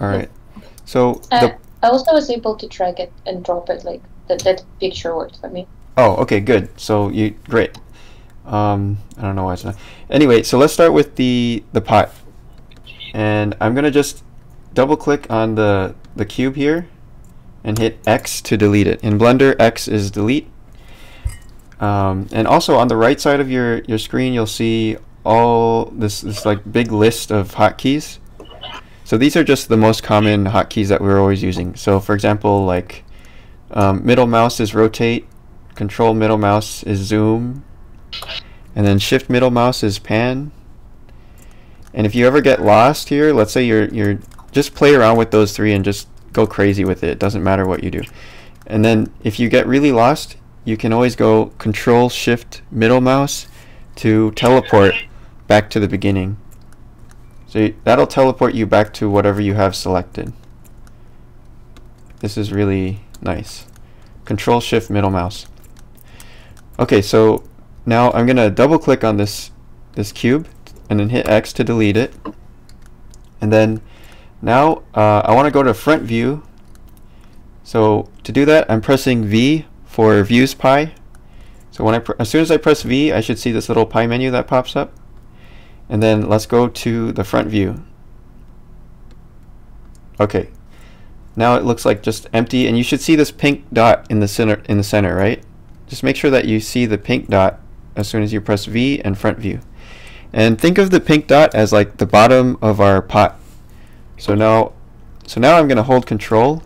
All right. So Uh, the I also was able to drag it and drop it like that. That picture worked for me. oh okay good. So you great. Um, I don't know why it's not. Anyway, so let's start with the the pot, and I'm gonna just double click on the the cube here, and hit X to delete it. In Blender, X is delete. Um, and also on the right side of your your screen, you'll see all this this like big list of hotkeys. So these are just the most common hotkeys that we're always using. So for example, like um, middle mouse is rotate, control middle mouse is zoom, and then shift middle mouse is pan. And if you ever get lost here, let's say you're you're just play around with those three and just go crazy with it. It doesn't matter what you do. And then if you get really lost, you can always go control shift middle mouse to teleport back to the beginning. So that'll teleport you back to whatever you have selected. This is really nice. Control shift middle mouse. Okay, so now I'm gonna double click on this this cube and then hit X to delete it. And then now uh, I want to go to front view. So to do that, I'm pressing V for views pie. So when I as soon as I press V, I should see this little pie menu that pops up. And then let's go to the front view. Okay. Now it looks like just empty and you should see this pink dot in the center in the center, right? Just make sure that you see the pink dot as soon as you press V and front view. And think of the pink dot as like the bottom of our pot. So now so now I'm going to hold control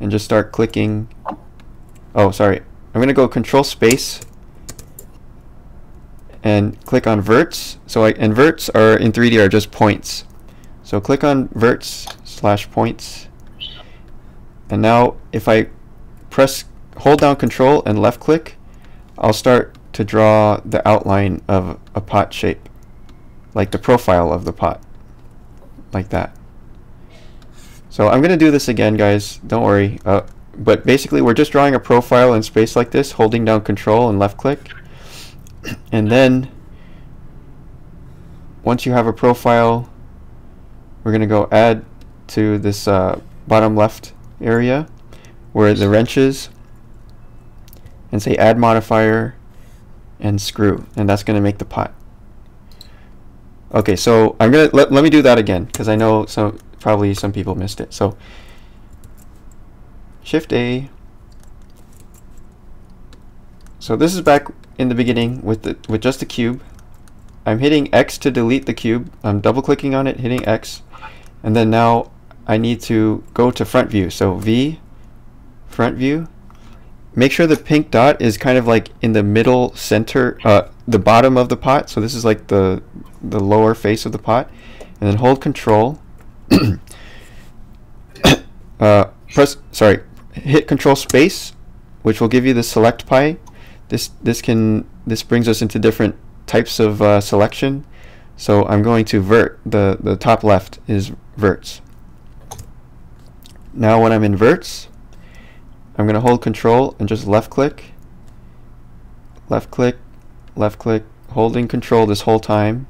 and just start clicking Oh, sorry. I'm going to go control space and click on verts. So I, and verts are in 3D are just points. So click on verts slash points. And now if I press hold down control and left click, I'll start to draw the outline of a pot shape. Like the profile of the pot. Like that. So I'm going to do this again, guys. Don't worry. Uh, but basically, we're just drawing a profile in space like this, holding down control and left click. And then, once you have a profile, we're going to go add to this uh, bottom left area where the wrench is and say add modifier and screw and that's going to make the pot. Okay so I'm gonna let, let me do that again because I know so probably some people missed it. So shift A. So this is back in the beginning with the with just the cube. I'm hitting X to delete the cube. I'm double clicking on it hitting X. And then now I need to go to front view. So V front view. Make sure the pink dot is kind of like in the middle center uh, the bottom of the pot. So this is like the the lower face of the pot. And then hold control. Uh, press sorry hit control space which will give you the select pie this this can this brings us into different types of uh, selection. So I'm going to vert the the top left is verts. Now when I'm in verts I'm going to hold control and just left click left click left click holding control this whole time.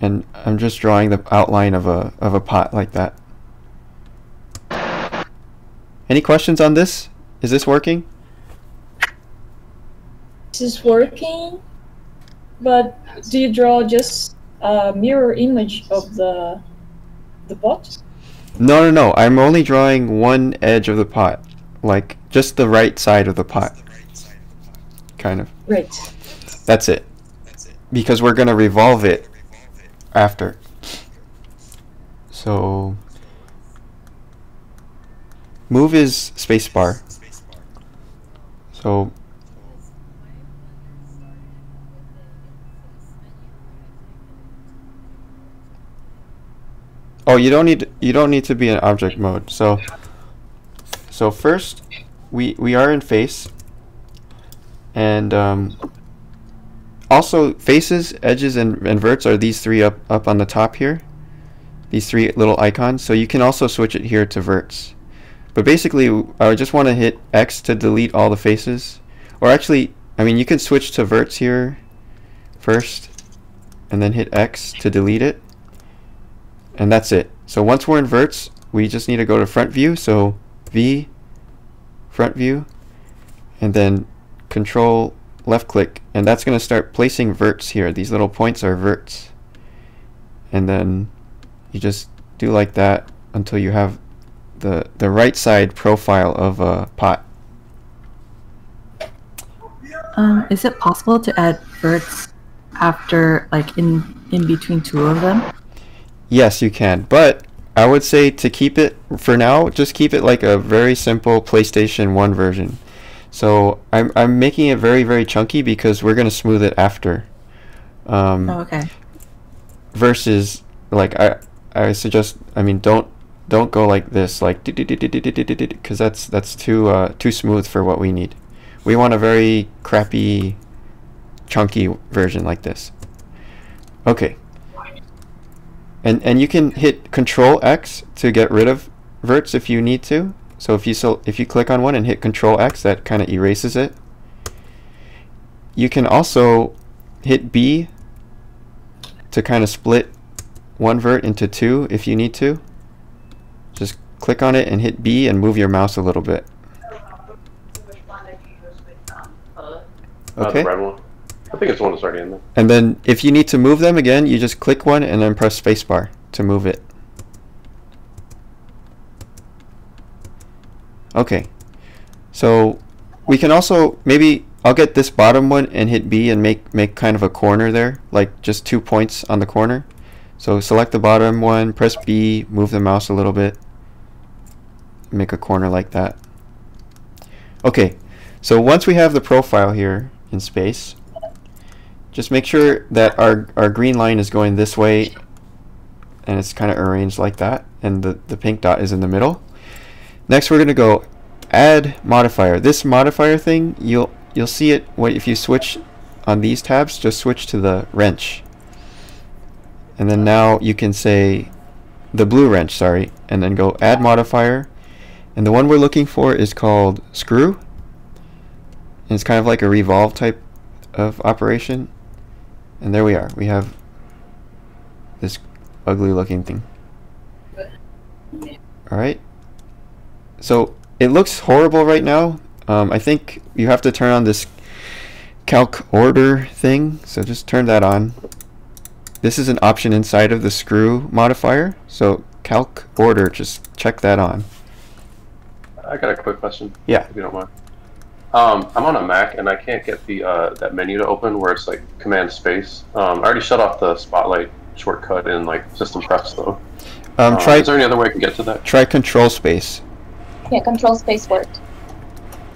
And I'm just drawing the outline of a of a pot like that. Any questions on this? Is this working This is working, but do you draw just a mirror image of the the pot? no no no. I'm only drawing one edge of the pot like just the right side of the pot. Kind of. Right. that's it. Because we're gonna revolve it after. So move is spacebar. So oh you don't need you don't need to be in object mode. So so first we we are in face. And um, also faces edges and, and verts are these three up up on the top here. These three little icons. So you can also switch it here to verts. But basically I just want to hit X to delete all the faces. Or actually I mean you can switch to verts here first and then hit X to delete it and that's it so once we're in verts we just need to go to front view. So V, front view, and then control left click. And that's going to start placing verts here. These little points are verts. And then you just do like that until you have the, the right side profile of a pot. Um, is it possible to add verts after, like, in in between two of them? Yes, you can. But I would say to keep it for now, just keep it like a very simple PlayStation 1 version. So I'm I'm making it very very chunky because we're gonna smooth it after. Um, Oh, okay. versus like I I suggest I mean don't don't go like this like because that's that's too uh, too smooth for what we need. We want a very crappy chunky version like this. Okay. And and you can hit Control X to get rid of verts if you need to. So if you so if you click on one and hit Control X, that kind of erases it. You can also hit B to kind of split one vert into two if you need to. Just click on it and hit B and move your mouse a little bit. Uh, Okay. I think it's one that's already in there. And then if you need to move them again, you just click one and then press spacebar to move it. Okay. So we can also maybe I'll get this bottom one and hit B and make make kind of a corner there, like just two points on the corner. So select the bottom one, press B, move the mouse a little bit. Make a corner like that. Okay. So once we have the profile here in space, just make sure that our, our green line is going this way and it's kind of arranged like that and the, the pink dot is in the middle. Next we're going to go add modifier. This modifier thing, you'll you'll see it if you switch on these tabs, just switch to the wrench. And then now you can say the blue wrench, sorry, and then go add modifier. And the one we're looking for is called screw. And it's kind of like a revolve type of operation. And there we are. We have this ugly looking thing. Alright. So it looks horrible right now. Um, I think you have to turn on this calc order thing. So just turn that on. This is an option inside of the screw modifier. So calc order, just check that on. I got a quick question. Yeah. If you don't mind. Um, I'm on a Mac and I can't get the uh, that menu to open where it's like Command Space. Um, I already shut off the Spotlight shortcut in like System Prefs though. Um, Uh, try Is there any other way I can get to that? try control space. Yeah, control space worked.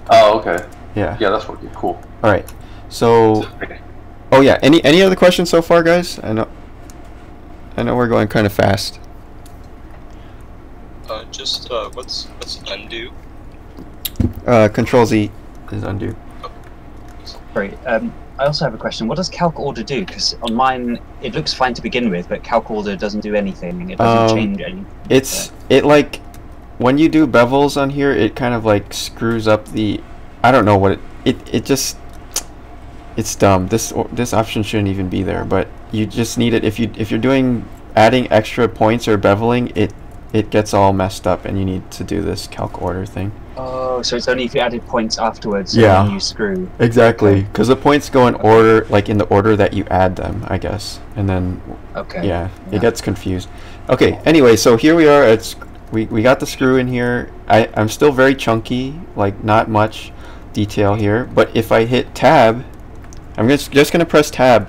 Oh, okay. Yeah. Yeah, that's working. Cool. All right. So Okay. Oh yeah. Any any other questions so far, guys? I know. I know we're going kind of fast. Uh, just uh, what's what's undo? Uh, Control Z is undo. Sorry, um, I also have a question. What does calc order do? Because on mine, it looks fine to begin with, but calc order doesn't do anything. It doesn't Um, change anything. It's it like when you do bevels on here, it kind of like screws up the. I don't know what it it it just. It's dumb. This or- this option shouldn't even be there, but you just need it if you if you're doing adding extra points or beveling, it it gets all messed up, and you need to do this calc order thing. Oh, so it's only if you added points afterwards. Yeah. you screw. Exactly, because the points go in order, like in the order that you add them, I guess, and then Okay. yeah, Yeah. it gets confused. Okay, anyway, so here we are. It's we we got the screw in here. I I'm still very chunky, like not much detail here. But if I hit tab, I'm just just gonna press tab.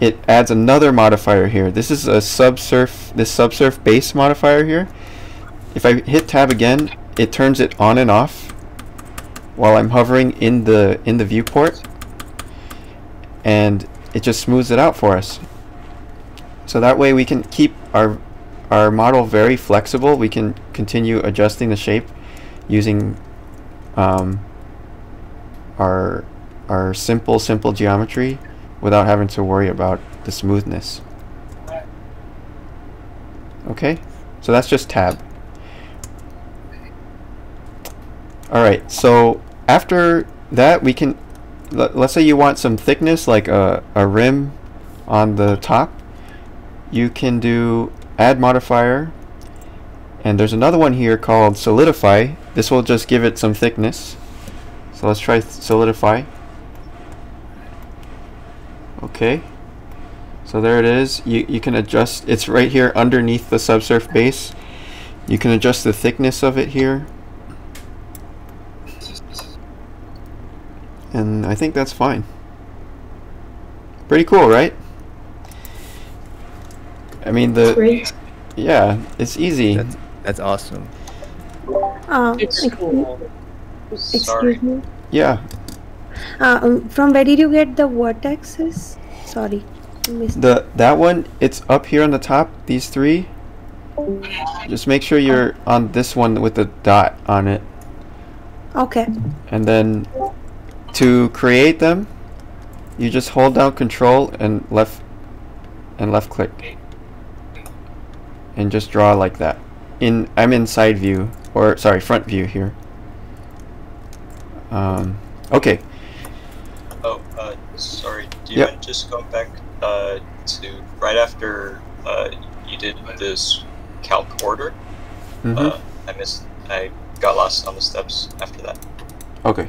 It adds another modifier here. This is a subsurf this subsurf base modifier here. If I hit tab again, it turns it on and off while I'm hovering in the in the viewport and it just smooths it out for us. So that way we can keep our our model very flexible. We can continue adjusting the shape using um, our our simple simple geometry without having to worry about the smoothness. Okay, so that's just tab. Alright, so after that we can, let, let's say you want some thickness like a, a rim on the top, you can do add modifier And there's another one here called solidify. This will just give it some thickness. So let's try solidify. Okay. So there it is. You, you can adjust, it's right here underneath the subsurf base. You can adjust the thickness of it here. And I think that's fine. Pretty cool, right? I mean the Great. yeah, it's easy. That's that's awesome. Uh, It's cool. excuse Sorry. me. Yeah. Uh, um, from where did you get the vertexes? Sorry, The that one, it's up here on the top, these three. Just make sure you're on this one with the dot on it. Okay. And then to create them, you just hold down control and left and left click. And just draw like that. In I'm in side view or sorry, front view here. Um okay. Oh, uh, sorry. Do you Yep. mind just going back uh, to right after uh, you did this calc order? Mhm. Uh, I missed. I got lost on the steps after that. Okay.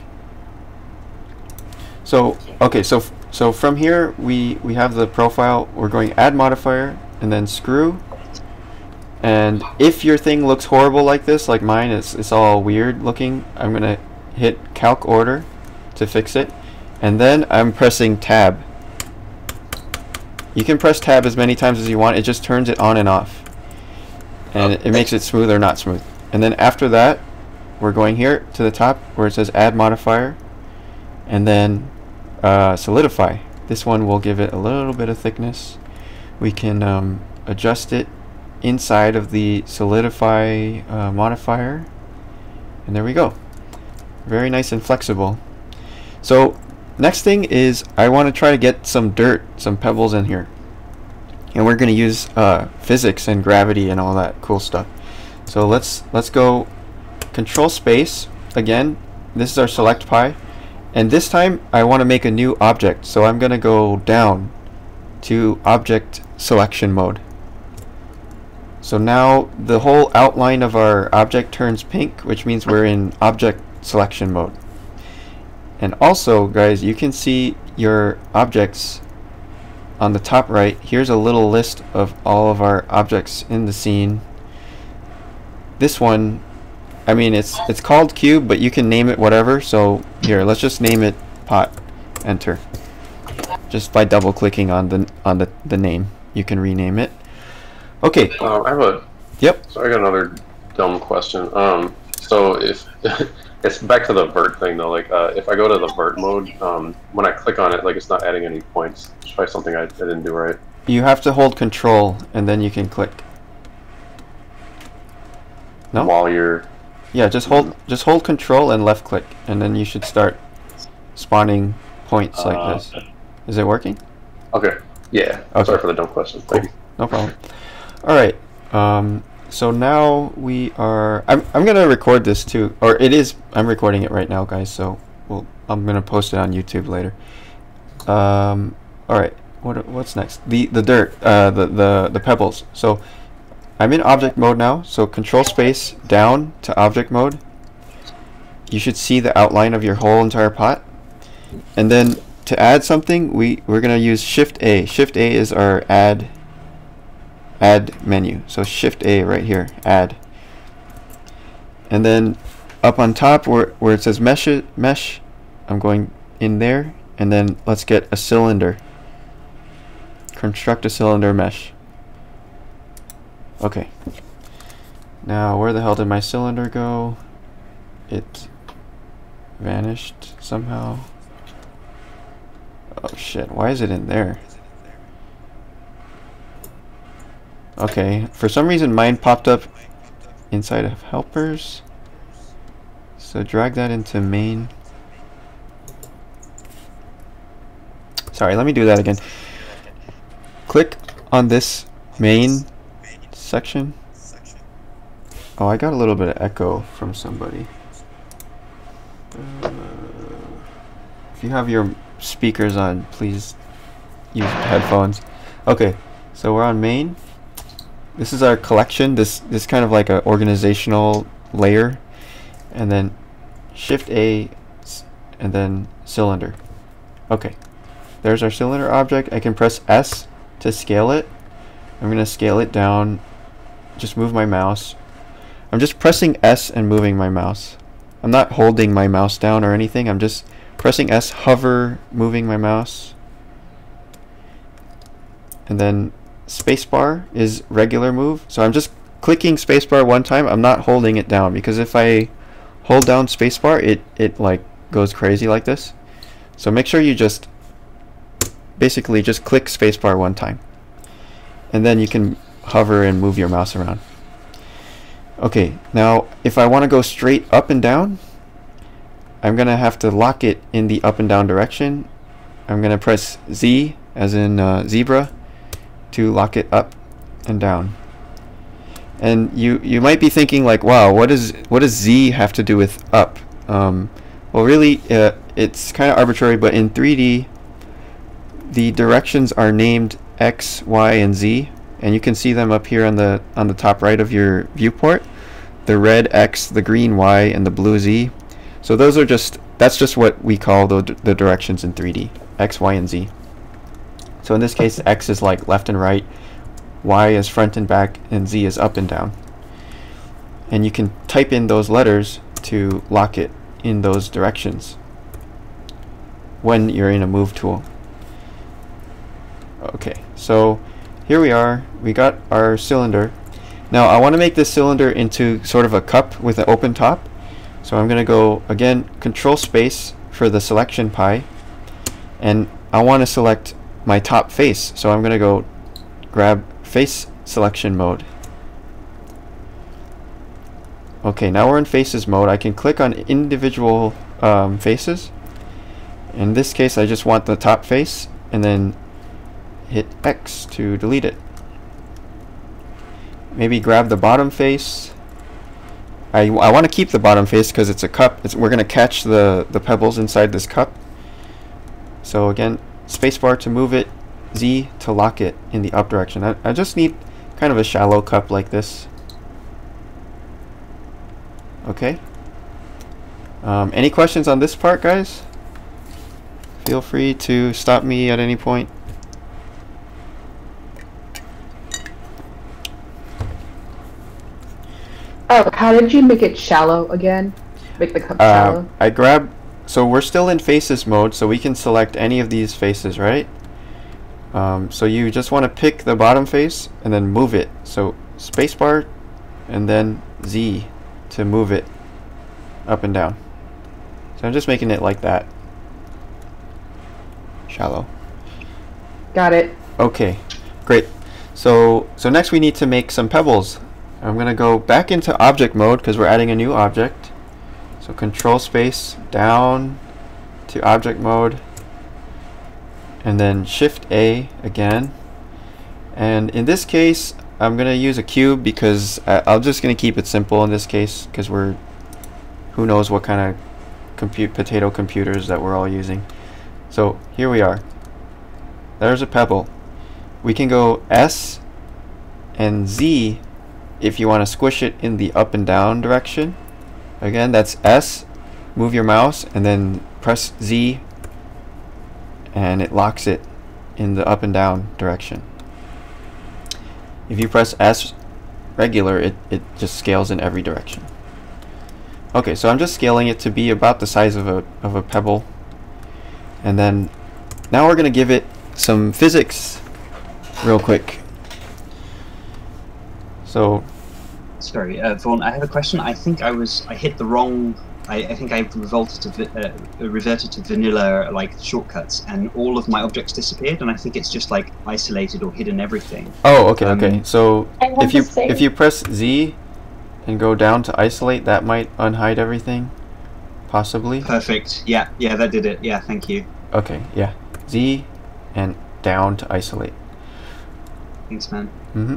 So okay, so so from here we we have the profile. We're going add modifier and then screw. And if your thing looks horrible like this, like mine, it's it's all weird looking. I'm gonna hit calc order to fix it, and then I'm pressing tab. You can press tab as many times as you want. It just turns it on and off, and it, it makes it smooth or not smooth. And then after that, we're going here to the top where it says add modifier and then uh, solidify. This one will give it a little bit of thickness. We can um, adjust it inside of the solidify uh, modifier. And there we go. Very nice and flexible. So next thing is I want to try to get some dirt some pebbles in here. And we're going to use uh, physics and gravity and all that cool stuff. So let's let's go control space. Again this is our select pie and this time I want to make a new object so I'm gonna go down to object selection mode. So now the whole outline of our object turns pink which means we're in object selection mode. And also guys you can see your objects on the top right. Here's a little list of all of our objects in the scene. This one I mean, it's it's called cube, but you can name it whatever. So here, let's just name it pot. Enter. Just by double clicking on the on the the name, you can rename it. Okay. Um, I have a. Yep. So I got another dumb question. Um, so if it's back to the vert thing though, like uh, if I go to the vert mode, um, when I click on it, like it's not adding any points. It's probably something I, I didn't do right. You have to hold control and then you can click. No? While you're Yeah, just hold just hold control and left click and then you should start spawning points like Uh, this. Is it working? okay, yeah. Okay. Sorry for the dumb question. Thank you. No problem. All right. Um, so now we are. I'm I'm gonna record this too, or it is. I'm recording it right now, guys. So we'll. I'm gonna post it on YouTube later. Um. All right. What what's next? The the dirt. Uh. The the the pebbles. So I'm in object mode now. So control space down to object mode. You should see the outline of your whole entire pot. And then to add something, we we're gonna use Shift A. Shift A is our add add menu. So Shift A right here, add. And then up on top where where it says mesh mesh, I'm going in there, and then let's get a cylinder. Construct a cylinder mesh. Okay. Now where the hell did my cylinder go? It vanished somehow. Oh shit, why is it in there? Okay, for some reason mine popped up inside of helpers. So drag that into main. Sorry, let me do that again. Click on this main section. Oh, I got a little bit of echo from somebody. Uh, if you have your speakers on, please use headphones. Okay, so we're on main. this is our collection. This this kind of like a organizational layer, and then Shift A, and then cylinder. Okay, there's our cylinder object. I can press S to scale it. I'm gonna scale it down. Just move my mouse. I'm just pressing S and moving my mouse. I'm not holding my mouse down or anything. I'm just pressing S, hover, moving my mouse. And then spacebar is regular move. So I'm just clicking spacebar one time. I'm not holding it down because if I hold down spacebar, it it like goes crazy like this. So make sure you just basically just click spacebar one time. And then you can hover and move your mouse around. Okay, now if I want to go straight up and down, I'm going to have to lock it in the up and down direction. I'm going to press Z as in uh, zebra to lock it up and down. And you you might be thinking like, wow, what does what does Z have to do with up? Um, well, really, uh, it's kind of arbitrary, but in 3D, the directions are named X, Y, and Z, and you can see them up here on the on the top right of your viewport. The red X, the green Y, and the blue Z. So those are just that's just what we call the the directions in 3D: X, Y, and Z. So in this case, X is like left and right, Y is front and back, and Z is up and down. And you can type in those letters to lock it in those directions when you're in a move tool. Okay, so here we are. We got our cylinder. Now I want to make this cylinder into sort of a cup with an open top. So I'm going to go, again, control space for the selection pie. And I want to select my top face. So I'm going to go grab face selection mode. Okay, now we're in faces mode. I can click on individual um, faces. In this case, I just want the top face and then hit X to delete it. Maybe grab the bottom face. I, I want to keep the bottom face because it's a cup. It's, we're going to catch the, the pebbles inside this cup. So again, spacebar to move it, Z to lock it in the up direction. I, I just need kind of a shallow cup like this. Okay. Um, any questions on this part, guys? Feel free to stop me at any point. Oh, how did you make it shallow again? Make the cup Uh, shallow? I grab, so we're still in faces mode, so we can select any of these faces, right? Um, so you just want to pick the bottom face and then move it. So spacebar and then Z to move it up and down. So I'm just making it like that. Shallow. Got it. Okay, great. So so next we need to make some pebbles. I'm gonna go back into object mode because we're adding a new object. So control space down to object mode and then shift A again. And in this case, I'm gonna use a cube because I, I'm just gonna keep it simple in this case because we're who knows what kind of compute potato computers that we're all using. So here we are. There's a pebble. We can go S and Z if you want to squish it in the up and down direction. Again, that's S. Move your mouse and then press Z and it locks it in the up and down direction. If you press S regular, it, it just scales in every direction. Okay, so I'm just scaling it to be about the size of a, of a pebble. And then now we're going to give it some physics real quick. So Sorry, uh, Vaughn, I have a question. I think I was I hit the wrong. I, I think I revolted to vi- uh, reverted to vanilla like shortcuts, and all of my objects disappeared. And I think it's just like isolated or hidden everything. Oh, okay, Um, okay. So if you if you press Z and go down to isolate, that might unhide everything, possibly. Perfect. Yeah, yeah, that did it. Yeah, thank you. Okay, yeah. Z and down to isolate. Thanks, man. hmm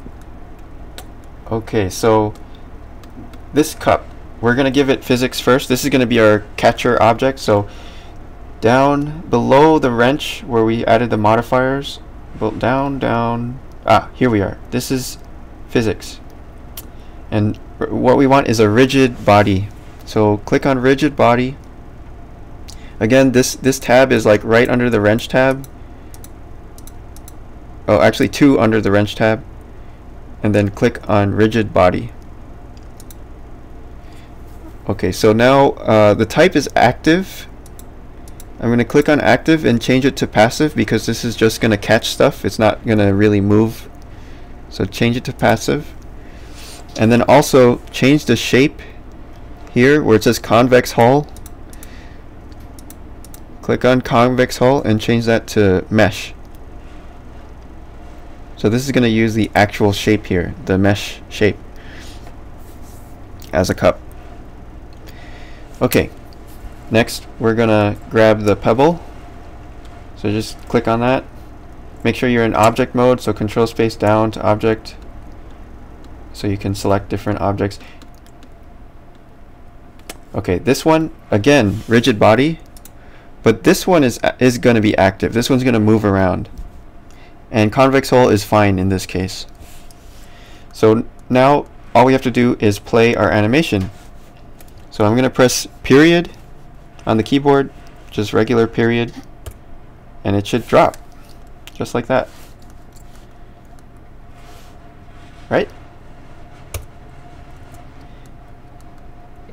Okay, so this cup, we're gonna give it physics first. This is gonna be our catcher object. So down below the wrench where we added the modifiers, down, down. Ah, here we are. This is physics. And what we want is a rigid body. So click on rigid body. Again, this, this tab is like right under the wrench tab. Oh, actually two under the wrench tab. And then click on rigid body. Okay, so now uh, the type is active. I'm going to click on active and change it to passive because this is just going to catch stuff. It's not going to really move. So change it to passive. And then also change the shape here where it says convex hull. Click on convex hull and change that to mesh. So this is going to use the actual shape here, the mesh shape as a cup. Okay, next we're gonna grab the pebble. So just click on that. Make sure you're in object mode, so control space down to object. So you can select different objects. Okay, this one, again, rigid body. But this one is, is gonna be active. This one's gonna move around. And convex hull is fine in this case. So now all we have to do is play our animation. So I'm going to press period on the keyboard, just regular period, and it should drop, just like that. Right?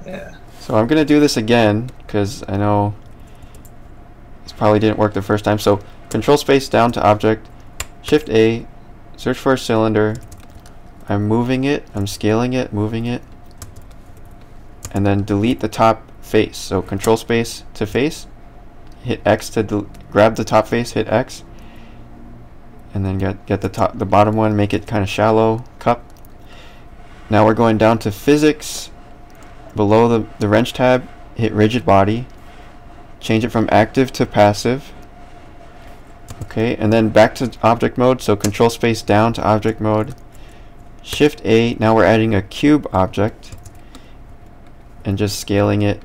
Yeah. So I'm going to do this again, because I know this probably didn't work the first time. So control space down to object, shift A, search for a cylinder, I'm moving it, I'm scaling it, moving it, and then delete the top face. So control space to face, hit X to grab the top face, hit X, and then get get the top the bottom one, make it kind of shallow cup. Now we're going down to physics, below the the wrench tab, hit rigid body, change it from active to passive. Okay, and then back to object mode. So control space down to object mode. Shift A, now we're adding a cube object and just scaling it.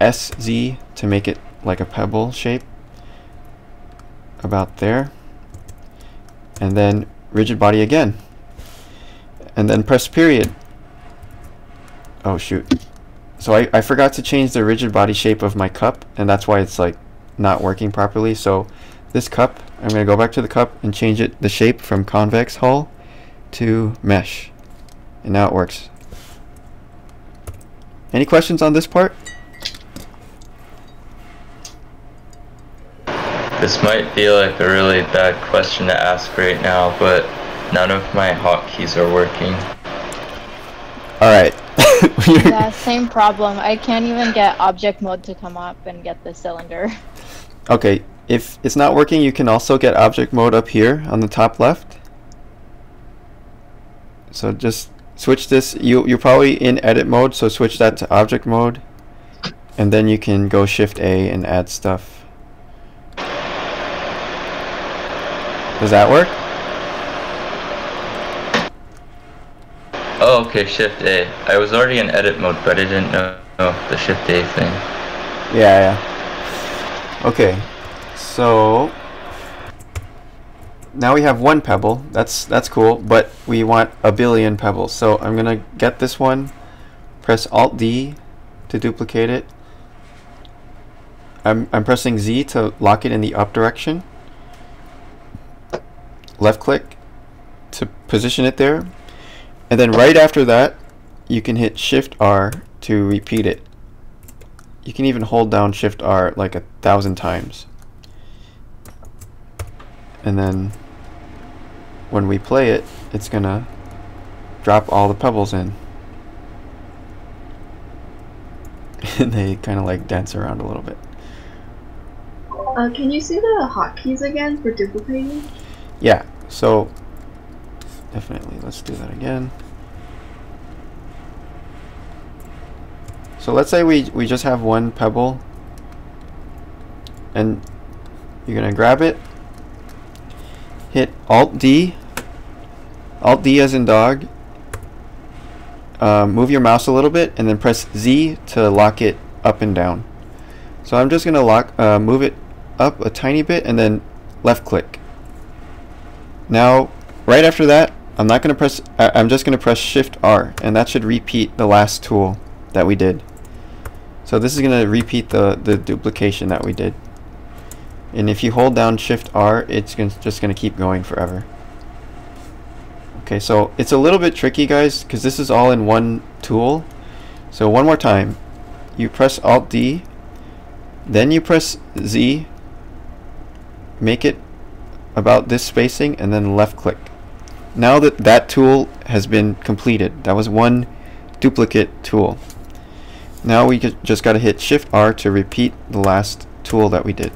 SZ to make it like a pebble shape. About there. And then rigid body again. And then press period. Oh shoot. So I, I forgot to change the rigid body shape of my cup and that's why it's like not working properly. So this cup I'm gonna go back to the cup and change it the shape from convex hull to mesh and now it works any questions on this part? This might be like a really bad question to ask right now, but none of my hotkeys are working. Alright. yeah, same problem. I can't even get object mode to come up and get the cylinder. Okay, if it's not working, you can also get object mode up here on the top left. So just switch this. You, you're probably in edit mode, so switch that to object mode. And then you can go shift A and add stuff. Does that work? Oh, okay, shift A. I was already in edit mode, but I didn't know, know the shift A thing. Yeah, yeah. Okay, so now we have one pebble. That's that's cool, but we want a billion pebbles. So I'm gonna get this one, press Alt D to duplicate it. I'm I'm pressing Z to lock it in the up direction. Left click to position it there. And then right after that, you can hit Shift R to repeat it. You can even hold down Shift R like a thousand times. And then when we play it, it's gonna drop all the pebbles in. and they kind of like dance around a little bit. Uh, can you see the hotkeys again for duplicating? Yeah, so definitely let's do that again. So let's say we, we just have one pebble and you're gonna grab it, hit Alt D, Alt D as in dog, um, move your mouse a little bit and then press Z to lock it up and down. So I'm just gonna lock, uh, move it up a tiny bit and then left click. Now, right after that, I'm not gonna press, I, I'm just gonna press Shift R, and that should repeat the last tool that we did. So this is gonna repeat the, the duplication that we did. And if you hold down Shift R, it's just gonna keep going forever. Okay, so it's a little bit tricky, guys, because this is all in one tool. So one more time, you press Alt D, then you press Z, make it about this spacing, and then left click. Now that that tool has been completed, that was one duplicate tool. Now we just got to hit Shift R to repeat the last tool that we did.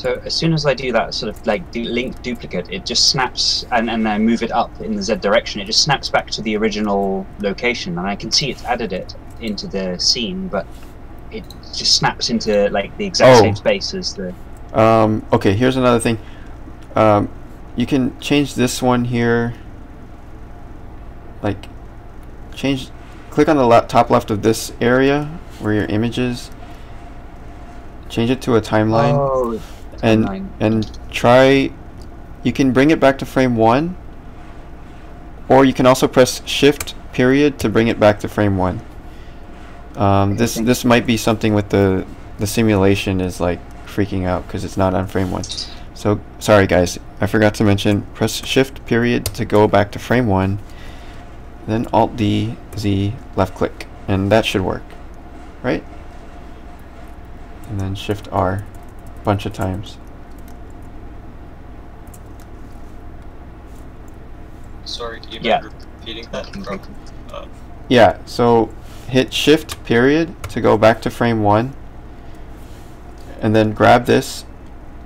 So as soon as I do that sort of like link duplicate, it just snaps and and I move it up in the Z direction. It just snaps back to the original location, and I can see it's added it into the scene, but it just snaps into like the exact Oh. same space as the. Um, okay, here's another thing. Um, you can change this one here. Like, change, click on the le top left of this area where your image is. Change it to a timeline. Oh, and timeline. and try. You can bring it back to frame one. Or you can also press Shift period to bring it back to frame one. Um, this this might be something with the the simulation is like freaking out because it's not on frame one. So sorry guys, I forgot to mention press Shift period to go back to frame one, then Alt D Z left click, and that should work, right? And then Shift R, bunch of times. Sorry, do you Yeah. mind repeating that from? Uh, Yeah, so hit shift period to go back to frame one. And then grab this,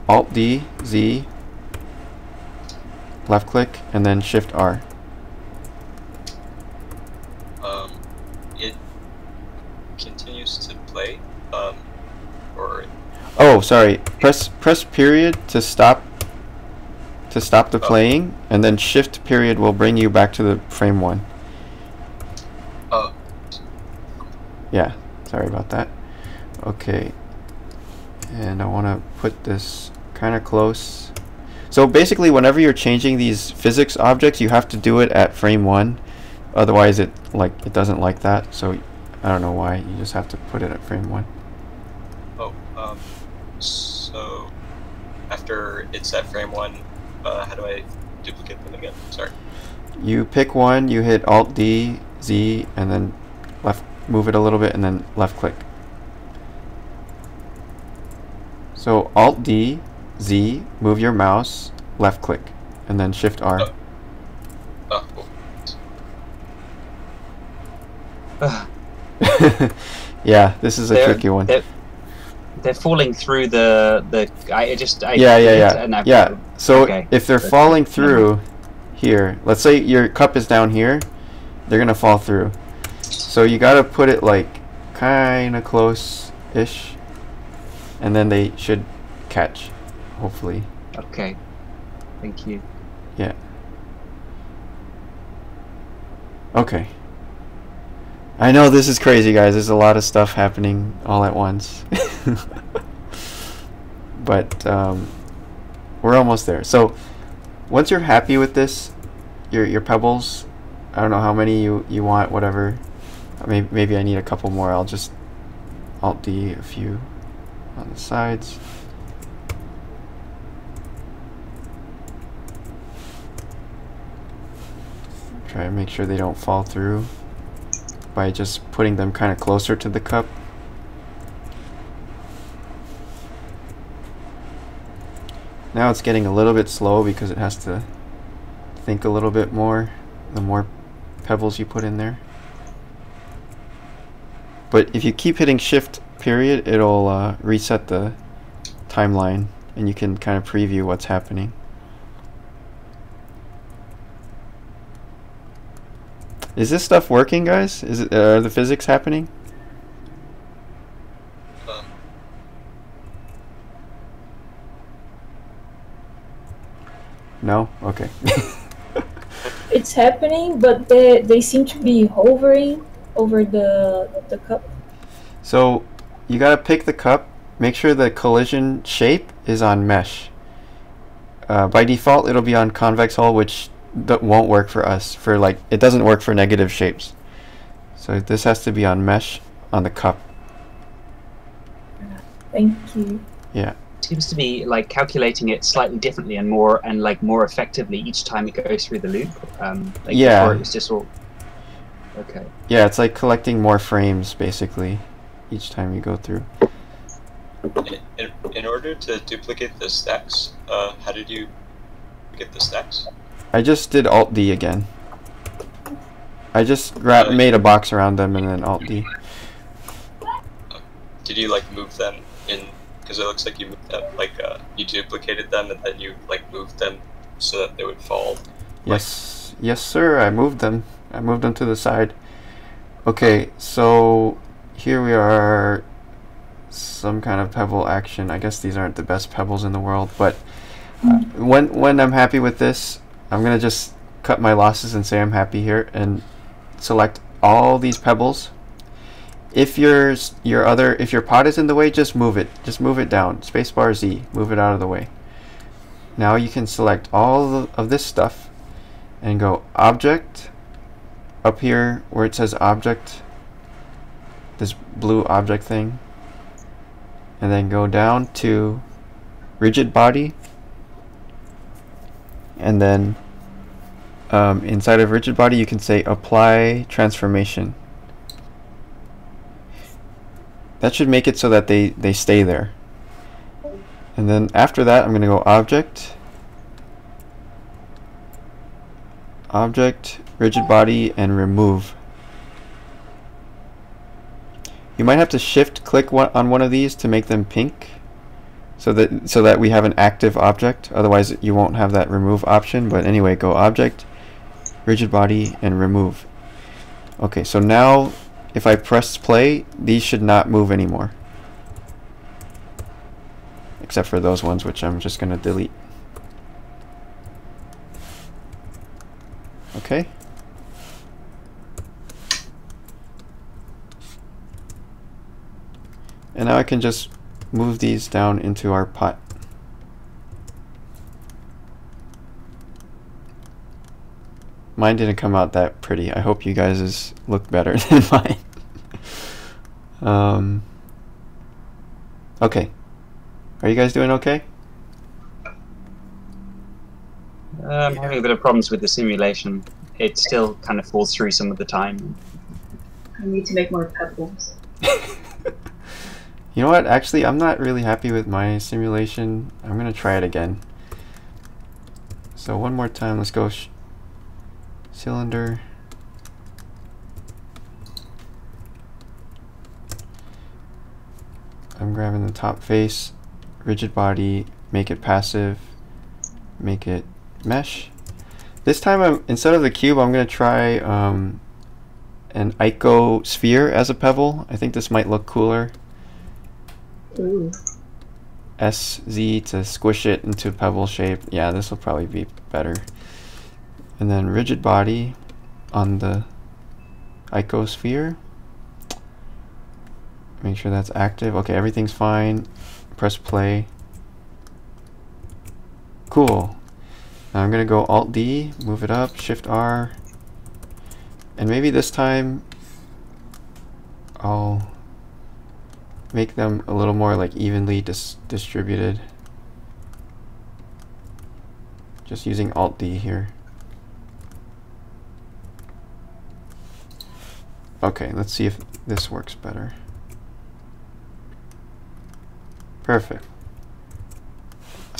Alt D, Z, left click, and then shift R. um, it continues to play, um, or Oh, sorry. Press press period to stop to stop the Oh. playing, and then shift period will bring you back to the frame one. oh, Yeah, sorry about that. Okay. And I want to put this kind of close. So basically, whenever you're changing these physics objects, you have to do it at frame one. Otherwise, it like it doesn't like that. So I don't know why. You just have to put it at frame one. So after it's at frame one, uh, how do I duplicate them again? Sorry. You pick one, you hit Alt D, Z, and then left move it a little bit, and then left click. So Alt D, Z, move your mouse, left click, and then Shift R. Oh. Oh, cool. Ugh, yeah, this is a They're- tricky one. They're, they're falling through the the. I just. I Yeah, yeah, yeah, yeah. So okay. if they're But- falling through here, let's say your cup is down here, they're gonna fall through. So you gotta put it like kind of close-ish, and then they should catch, hopefully. Okay. Thank you. Yeah. Okay. I know this is crazy, guys. There's a lot of stuff happening all at once. but um, we're almost there. So once you're happy with this, your your pebbles, I don't know how many you you want, whatever. Maybe maybe I need a couple more. I'll just Alt D a few on the sides. Try to make sure they don't fall through by just putting them kind of closer to the cup. Now it's getting a little bit slow because it has to think a little bit more the more pebbles you put in there. But if you keep hitting shift period, it'll uh, reset the timeline and you can kind of preview what's happening. Is this stuff working, guys? Is it, uh, are the physics happening? Um, No? Okay. It's happening, but they they seem to be hovering over the the cup. so you gotta pick the cup, make sure the collision shape is on mesh. uh, by default it'll be on convex hull, which that won't work for us. For like, it doesn't work for negative shapes. So this has to be on mesh on the cup. Thank you. Yeah. Seems to be like calculating it slightly differently and more and like more effectively each time it goes through the loop. Um, like Yeah. Before it was just all. Okay. Yeah, it's like collecting more frames basically each time you go through. In, in, in order to duplicate the stacks, uh, how did you get the stacks? I just did Alt D again. I just gra- made a box around them and then Alt D. Did you like move them in? Because it looks like you moved them, like uh, you duplicated them and then you like moved them so that they would fall. Yes, yes, sir. I moved them. I moved them to the side. Okay, so here we are. Some kind of pebble action. I guess these aren't the best pebbles in the world, but uh, when when I'm happy with this, I'm gonna just cut my losses and say I'm happy here and select all these pebbles. If your your other if your pot is in the way, just move it. Just move it down. Spacebar Z. Move it out of the way. Now you can select all of- of this stuff and go object up here where it says object this blue object thing and then go down to rigid body and then um, inside of rigid body you can say apply transformation. That should make it so that they they stay there. And then after that I'm gonna go object. Object, rigid body, and remove. You might have to shift click one, on one of these to make them pink so that so that we have an active object. Otherwise you won't have that remove option. But anyway go object rigid body and remove. Okay so now if I press play these should not move anymore. Except for those ones which I'm just gonna delete. Okay. And now I can just move these down into our pot. Mine didn't come out that pretty. I hope you guys' look better than mine. um, okay. Are you guys doing okay? Uh, I'm having a bit of problems with the simulation. It still kind of falls through some of the time. I need to make more pebbles. You know what? Actually, I'm not really happy with my simulation. I'm gonna try it again. So one more time, let's go cylinder. I'm grabbing the top face, rigid body, make it passive, make it mesh. This time, I'm instead of the cube, I'm gonna try um, an Ico sphere as a pebble. I think this might look cooler. Ooh. SZ to squish it into pebble shape. Yeah, this will probably be better. And then rigid body on the icosphere. Make sure that's active. Okay, everything's fine. Press play. Cool. Now I'm gonna go Alt D, move it up, Shift R, and maybe this time I'll make them a little more like evenly dis distributed. Just using Alt D here. Okay, let's see if this works better. Perfect.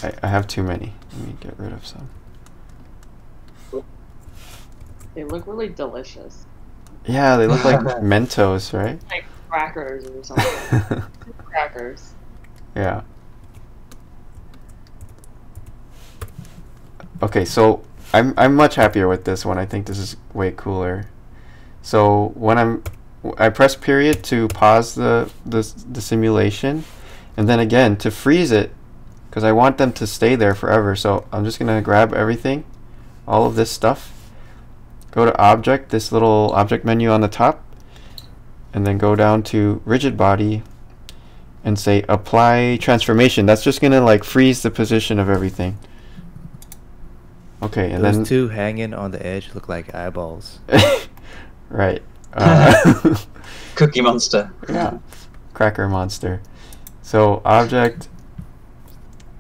I, I have too many. Let me get rid of some. They look really delicious. Yeah, they look like Mentos, right? Like crackers or something. crackers. Yeah. Okay, so I'm I'm much happier with this one. I think this is way cooler. So when I'm I press period to pause the the, the simulation, and then again to freeze it, because I want them to stay there forever. So I'm just gonna grab everything, all of this stuff, go to object, this little object menu on the top, and then go down to rigid body, and say apply transformation. That's just gonna like freeze the position of everything. Okay, and Those then two hanging on the edge look like eyeballs. right. Uh, Cookie Monster. yeah. Cracker monster. So object,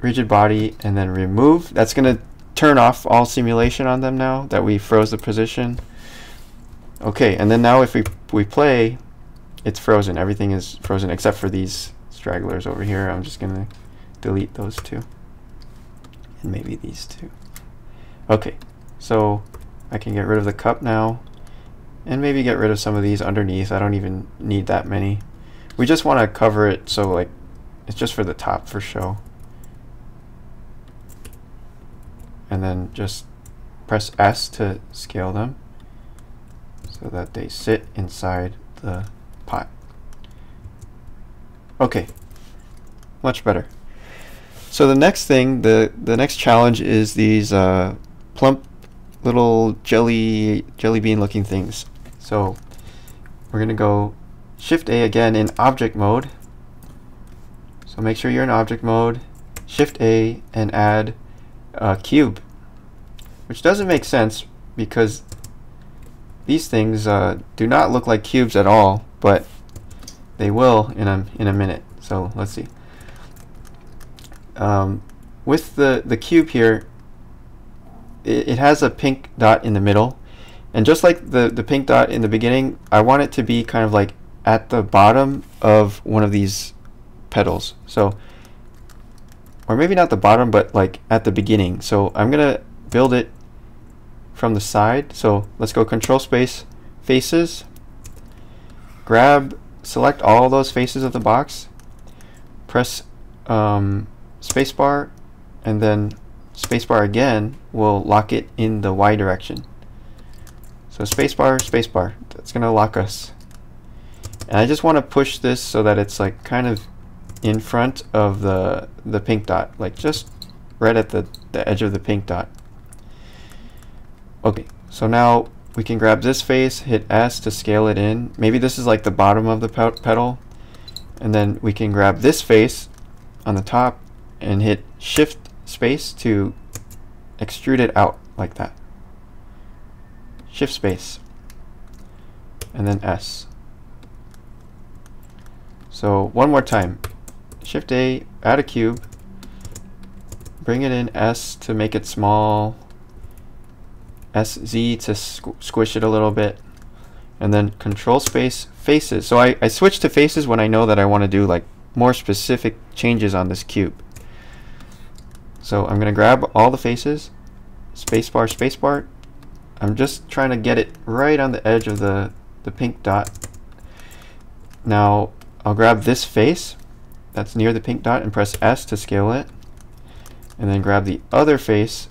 rigid body, and then remove. That's gonna turn off all simulation on them now that we froze the position. Okay, and then now if we we play, it's frozen. Everything is frozen except for these stragglers over here. I'm just gonna delete those two. And maybe these two. Okay, so I can get rid of the cup now. And maybe get rid of some of these underneath. I don't even need that many. We just want to cover it so like it's just for the top for show. And then just press S to scale them so that they sit inside the pot. Okay, much better. So the next thing, the the next challenge is these uh, plump little jelly jelly bean looking things. So we're gonna go Shift A again in object mode. So make sure you're in object mode. Shift A and add a cube, which doesn't make sense because these things uh, do not look like cubes at all, but they will in a in a minute. So let's see. Um, with the the cube here, it, it has a pink dot in the middle, and just like the the pink dot in the beginning, I want it to be kind of like at the bottom of one of these petals. So, or maybe not the bottom, but like at the beginning. So I'm gonna build it from the side. So let's go control space faces. Grab, select all those faces of the box. Press um, spacebar, and then spacebar again will lock it in the Y direction. So spacebar, spacebar. That's gonna lock us. And I just want to push this so that it's like kind of in front of the the pink dot, like just right at the, the edge of the pink dot. Okay, so now we can grab this face, hit S to scale it in. Maybe this is like the bottom of the petal. And then we can grab this face on the top and hit shift space to extrude it out like that. Shift space. And then S. So one more time. Shift A, add a cube. Bring it in S to make it small. SZ to squ squish it a little bit. And then control space faces. So I, I switch to faces when I know that I want to do like more specific changes on this cube. So I'm going to grab all the faces, spacebar, spacebar. I'm just trying to get it right on the edge of the, the pink dot. Now I'll grab this face that's near the pink dot and press S to scale it. And then grab the other face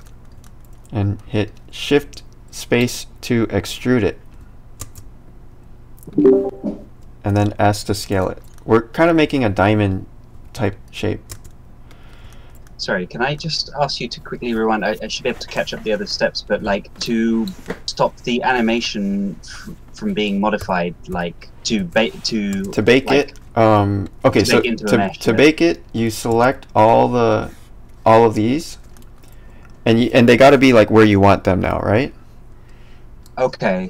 and hit shift space to extrude it. And then S to scale it. We're kind of making a diamond type shape. Sorry, can I just ask you to quickly rewind? I, I should be able to catch up the other steps, but like to stop the animation from being modified, like to bake to to bake like, it. Um, okay, to so bake into to, mesh, to yeah. bake it, you select all the all of these, and you, and they got to be like where you want them now, right? Okay.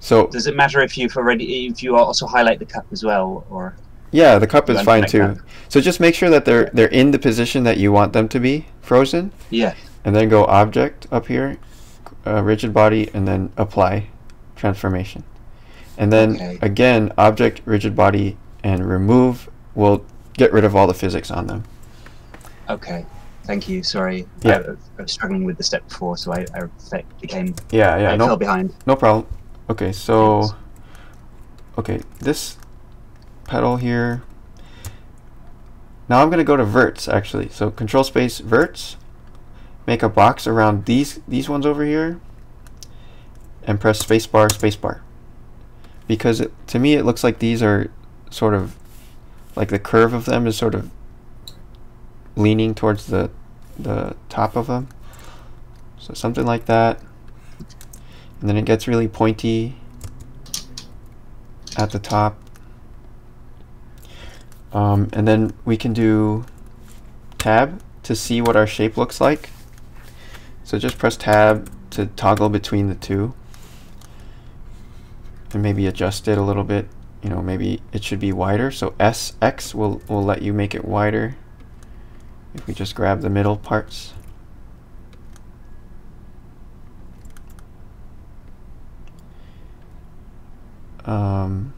So Does it matter if you've already if you also highlight the cup as well, or yeah, the cup is fine too. that. So just make sure that they're they're in the position that you want them to be frozen, yeah? and then go object up here, uh, rigid body, and then apply transformation. And then Okay. again, object, rigid body, and remove will get rid of all the physics on them. Okay. Thank you. Sorry. Yeah. I, I was struggling with the step before, so I, I became Yeah, yeah, I no, fell behind. no problem. Okay, so okay, this petal here. Now I'm gonna go to verts actually. So control space verts. Make a box around these these ones over here, and press spacebar spacebar. Because it, to me it looks like these are sort of like the curve of them is sort of leaning towards the the top of them. So something like that. And then it gets really pointy at the top. Um, and then we can do tab to see what our shape looks like. So just press tab to toggle between the two. And maybe adjust it a little bit. You know, maybe it should be wider. So SX will, will let you make it wider. If we just grab the middle parts. Um,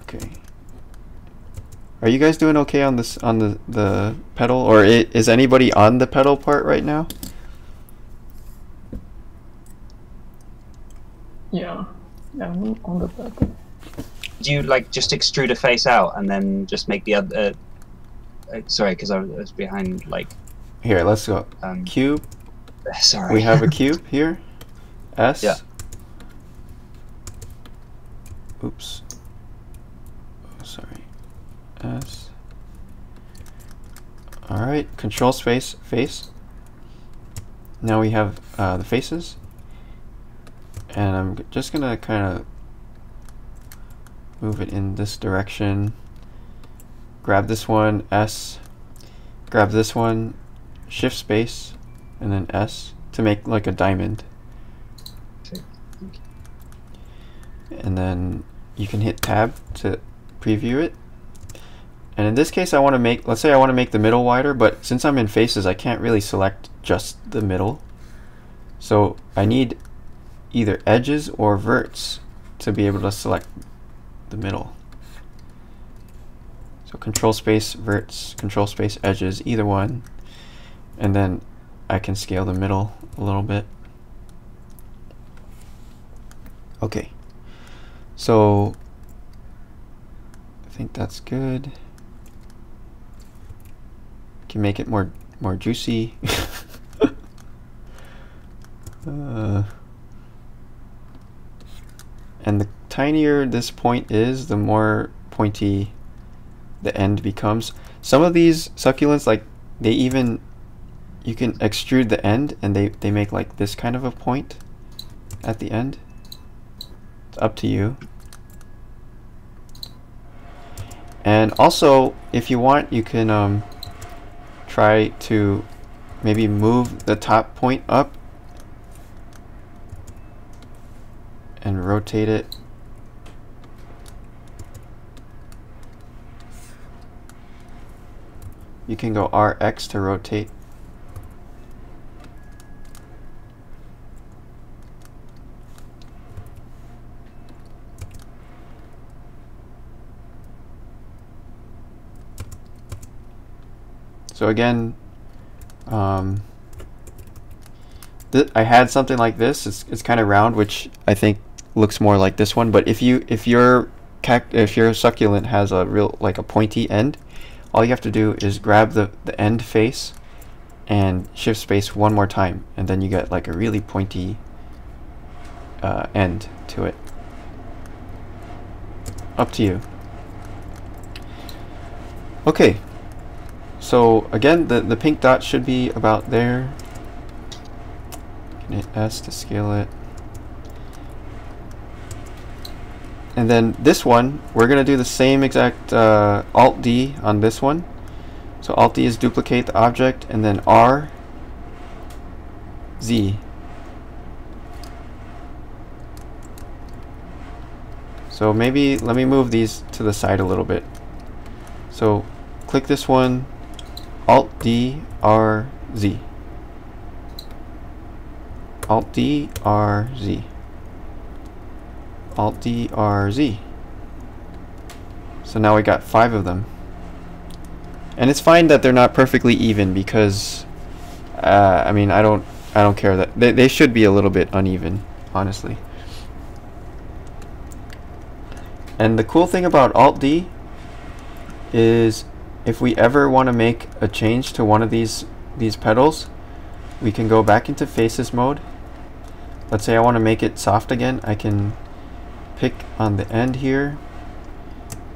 okay. Are you guys doing okay on this on the the petal, or is anybody on the petal part right now? Yeah. Yeah, I'm on the petal. Do you like just extrude a face out and then just make the other? Uh, uh, sorry, because I was behind. Like, Here, let's go. Um, cube. sorry. We have a cube here. S. Yeah. Oops. Oh, sorry. S. All right. Control space face. Now we have uh, the faces, and I'm just gonna kind of move it in this direction. Grab this one S. Grab this one, shift space, and then S to make like a diamond. and then you can hit tab to preview it and in this case I want to make let's say I want to make the middle wider but since I'm in faces I can't really select just the middle so I need either edges or verts to be able to select the middle so control space verts control space edges either one and then I can scale the middle a little bit okay so I think that's good. Can make it more more juicy. uh, and the tinier this point is, the more pointy the end becomes. Some of these succulents, like they even you can extrude the end, and they they make like this kind of a point at the end. It's up to you. And also, if you want, you can um, try to maybe move the top point up and rotate it. You can go RX to rotate. So again, um, I had something like this. It's, it's kind of round, which I think looks more like this one. But if you if your if your succulent has a real like a pointy end, all you have to do is grab the the end face and shift space one more time, and then you get like a really pointy uh, end to it. Up to you. Okay, so again, the, the pink dot should be about there. Can hit S to scale it. And then this one, we're going to do the same exact uh, Alt D on this one. So Alt D is duplicate the object, and then R, Z. So maybe, let me move these to the side a little bit. So click this one, Alt D R Z. Alt D R Z. Alt D R Z. So now we got five of them. And it's fine that they're not perfectly even because uh, I mean I don't I don't care that they, they should be a little bit uneven, honestly. And the cool thing about Alt D is if we ever want to make a change to one of these these petals, we can go back into faces mode. Let's say I want to make it soft again. I can pick on the end here,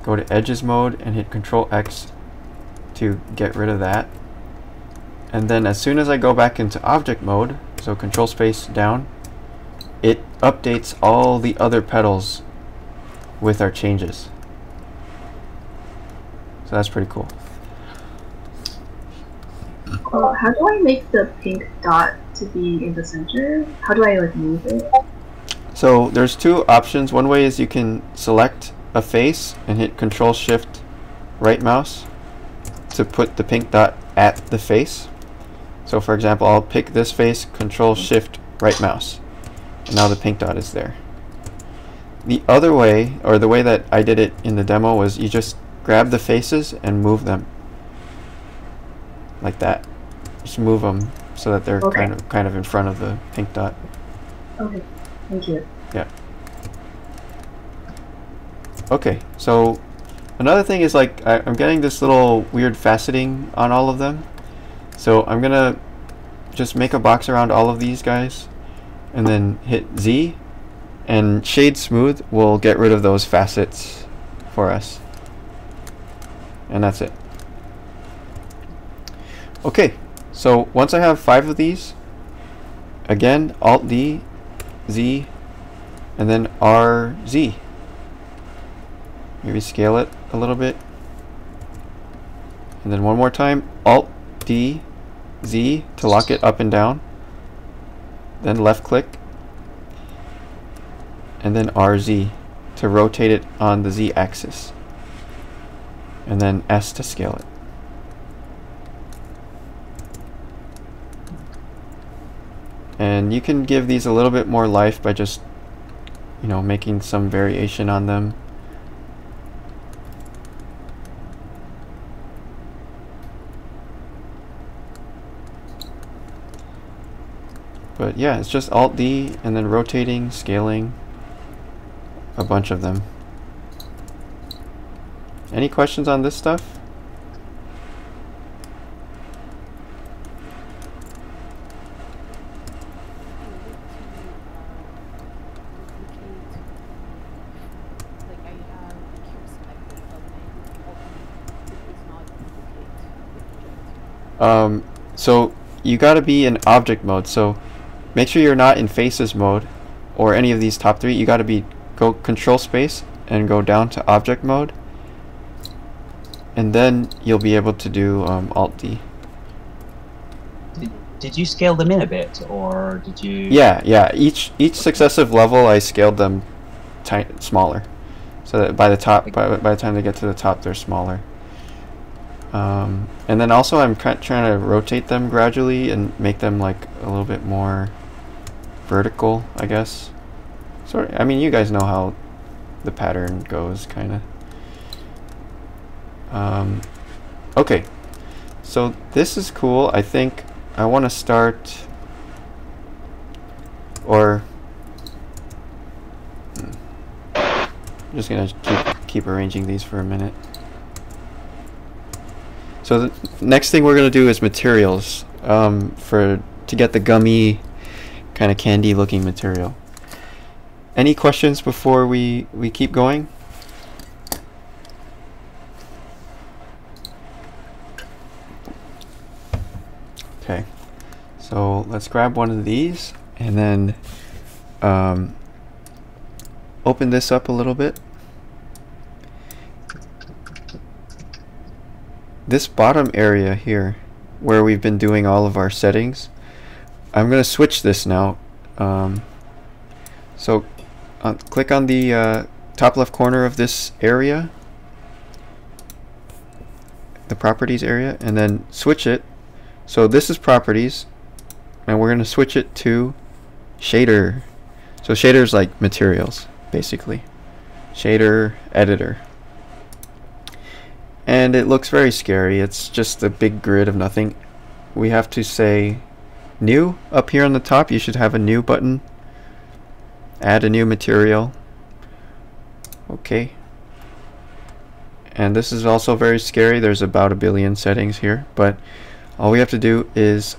go to edges mode and hit control X to get rid of that. And then as soon as I go back into object mode, so control space down, it updates all the other petals with our changes. So that's pretty cool. Oh, how do I make the pink dot to be in the center? How do I like move it? So there's two options. One way is you can select a face and hit Control Shift right mouse to put the pink dot at the face. So for example, I'll pick this face, Control Shift right mouse, and now the pink dot is there. The other way, or the way that I did it in the demo, was you just grab the faces and move them like that. Just move them so that they're Okay. kind of kind of in front of the pink dot. Okay, thank you. Yeah. Okay, so another thing is like I, I'm getting this little weird faceting on all of them. So I'm gonna just make a box around all of these guys and then hit Z and shade smooth will get rid of those facets for us. And that's it. Okay, so once I have five of these, again, Alt D, Z, and then RZ. Maybe scale it a little bit. And then one more time, Alt D, Z to lock it up and down. Then left click. And then RZ to rotate it on the Z axis. And then S to scale it. And you can give these a little bit more life by just, you know, making some variation on them. But yeah, it's just Alt D and then rotating, scaling, a bunch of them. Any questions on this stuff? Um, so you gotta be in object mode. So make sure you're not in faces mode or any of these top three. You gotta be go control space and go down to object mode. And then you'll be able to do um, Alt D. Did, did you scale them in a bit, or did you? Yeah, yeah. Each each successive level, I scaled them smaller, so that by the top, by, by the time they get to the top, they're smaller. Um, and then also, I'm trying to rotate them gradually and make them like a little bit more vertical, I guess. Sort. I mean, you guys know how the pattern goes, kind of. Um, okay, so this is cool. I think I want to start, or hmm. I'm just gonna keep keep arranging these for a minute. So the next thing we're gonna do is materials um, for to get the gummy kind of candy looking material. Any questions before we we keep going? Okay, so let's grab one of these and then um, open this up a little bit. This bottom area here, where we've been doing all of our settings, I'm going to switch this now. Um, so uh, click on the uh, top left corner of this area, the properties area, and then switch it so this is properties, and we're going to switch it to shader. So shader is like materials, basically. Shader editor. And it looks very scary. It's just a big grid of nothing. We have to say new up here on the top. You should have a new button. Add a new material. Okay. And this is also very scary. There's about a billion settings here, but all we have to do is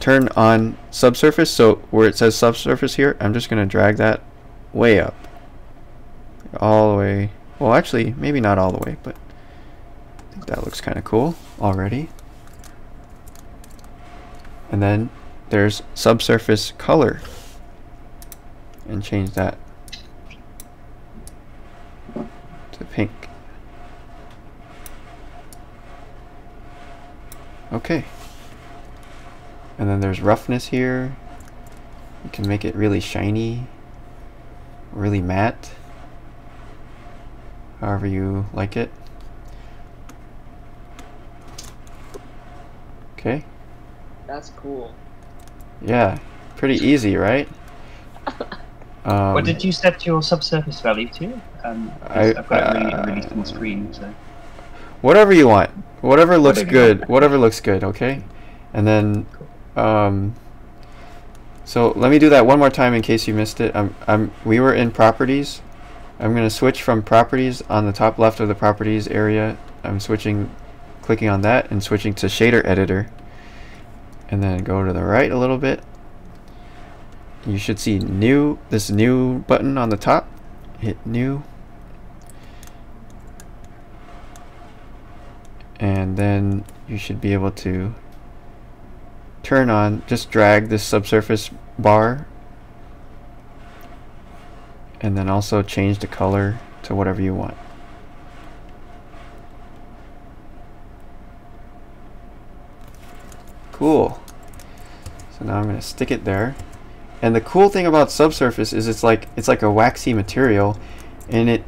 turn on subsurface so where it says subsurface here I'm just gonna drag that way up all the way well actually maybe not all the way but that looks kinda cool already and then there's subsurface color and change that to pink Okay. And then there's roughness here. You can make it really shiny, really matte, however you like it. Okay. That's cool. Yeah, pretty easy, right? Um, what did you set your subsurface value to? Um, I- I've got a really, uh, really small screen, so. Whatever you want. Whatever looks Whatever good. Whatever looks good, okay? And then um so let me do that one more time in case you missed it. I'm I'm we were in properties. I'm going to switch from properties on the top left of the properties area. I'm switching clicking on that and switching to shader editor. And then go to the right a little bit. You should see new this new button on the top. Hit new and then you should be able to turn on just drag this subsurface bar and then also change the color to whatever you want cool so now I'm gonna stick it there and the cool thing about subsurface is it's like it's like a waxy material and it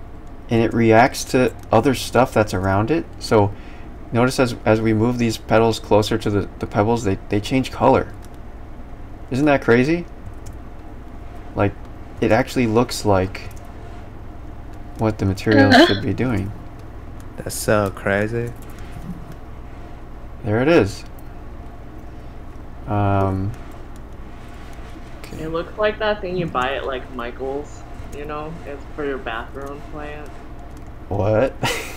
and it reacts to other stuff that's around it so Notice as, as we move these petals closer to the, the pebbles, they, they change color. Isn't that crazy? Like, it actually looks like what the material uh-huh. should be doing. That's so crazy. There it is. Um, It looks like that thing you buy at like Michael's. You know, it's for your bathroom plant. what?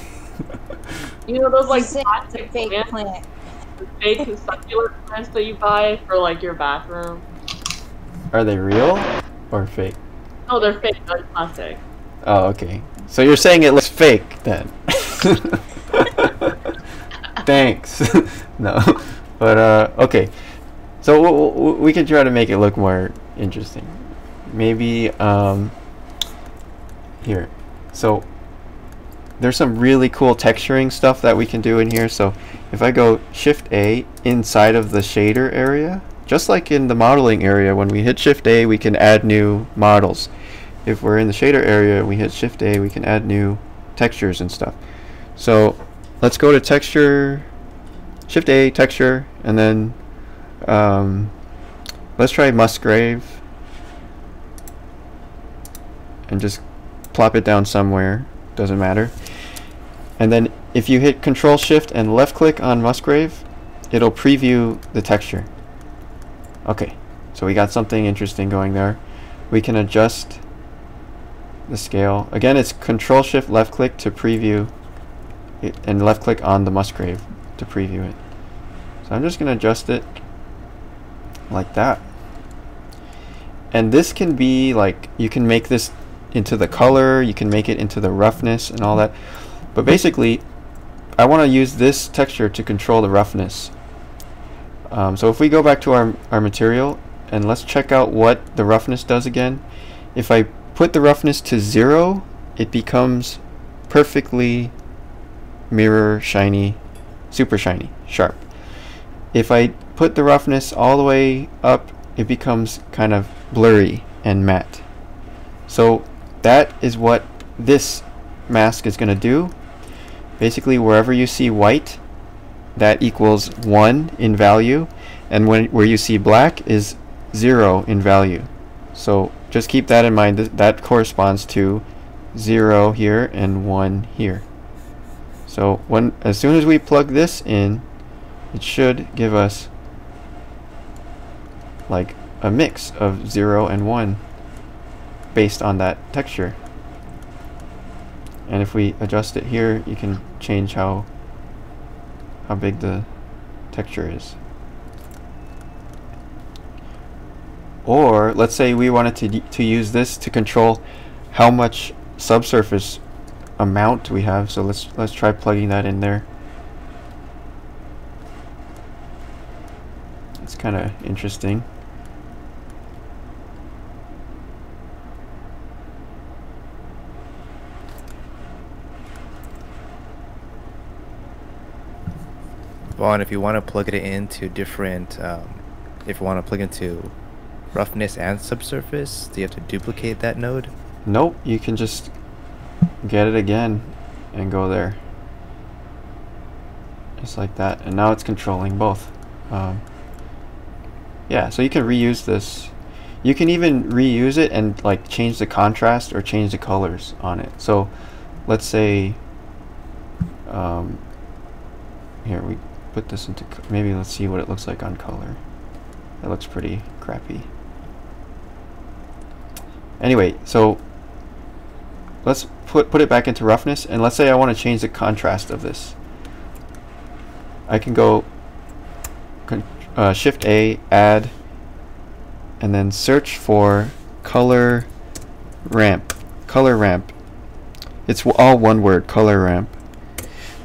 You know those like plastic fake plants, plant. fake succulent plants that you buy for like your bathroom. Are they real or fake? No, they're fake. They're plastic. Oh, okay. So you're saying it looks fake then? Thanks. no, but uh, okay. So w- w- we can try to make it look more interesting. Maybe um, here. So there's some really cool texturing stuff that we can do in here. So if I go Shift A inside of the shader area, just like in the modeling area, when we hit Shift A, we can add new models. If we're in the shader area we hit Shift A, we can add new textures and stuff. So let's go to texture, Shift A, texture, and then um, let's try Musgrave and just plop it down somewhere. Doesn't matter. And then if you hit Control Shift and left click on Musgrave, it'll preview the texture. Okay, so we got something interesting going there. We can adjust the scale. Again, it's Control Shift left click to preview it, and left click on the Musgrave to preview it. So I'm just going to adjust it like that. And this can be like, you can make this into the color, you can make it into the roughness and all that. But basically, I want to use this texture to control the roughness. Um, so if we go back to our, our material and let's check out what the roughness does again. If I put the roughness to zero, it becomes perfectly mirror shiny, super shiny, sharp. If I put the roughness all the way up, it becomes kind of blurry and matte. So that is what this mask is going to do. Basically, wherever you see white, that equals 1 in value, and when where you see black is 0 in value. So just keep that in mind. Th that corresponds to 0 here and 1 here. So when as soon as we plug this in, it should give us like a mix of 0 and 1 based on that texture. And if we adjust it here, you can change how how big the texture is. Or let's say we wanted to to use this to control how much subsurface amount we have. So let's let's try plugging that in there. It's kind of interesting. Vaughn, if you want to plug it into different um, if you want to plug into roughness and subsurface, do you have to duplicate that node? Nope, you can just get it again and go there. Just like that. And now it's controlling both. Um, yeah, so you can reuse this. You can even reuse it and like change the contrast or change the colors on it. So let's say um, here we put this into maybe let's see what it looks like on color. That looks pretty crappy. Anyway, so let's put put it back into roughness and let's say I want to change the contrast of this. I can go uh, shift A add and then search for color ramp color ramp it's all one word color ramp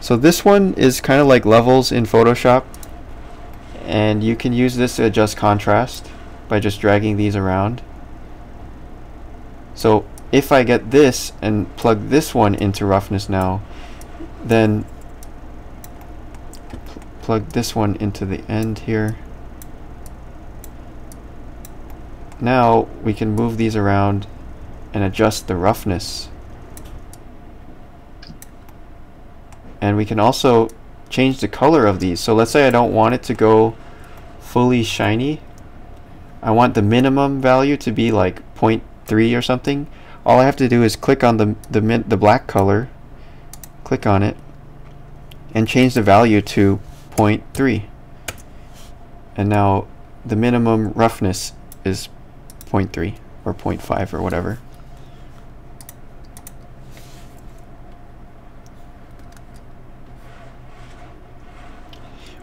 so this one is kind of like levels in Photoshop. And you can use this to adjust contrast by just dragging these around. So if I get this and plug this one into roughness now then plug this one into the end here. Now we can move these around and adjust the roughness and we can also change the color of these. So let's say I don't want it to go fully shiny. I want the minimum value to be like 0.3 or something. All I have to do is click on the the, min the black color click on it and change the value to 0.3 and now the minimum roughness is 0.3 or 0.5 or whatever.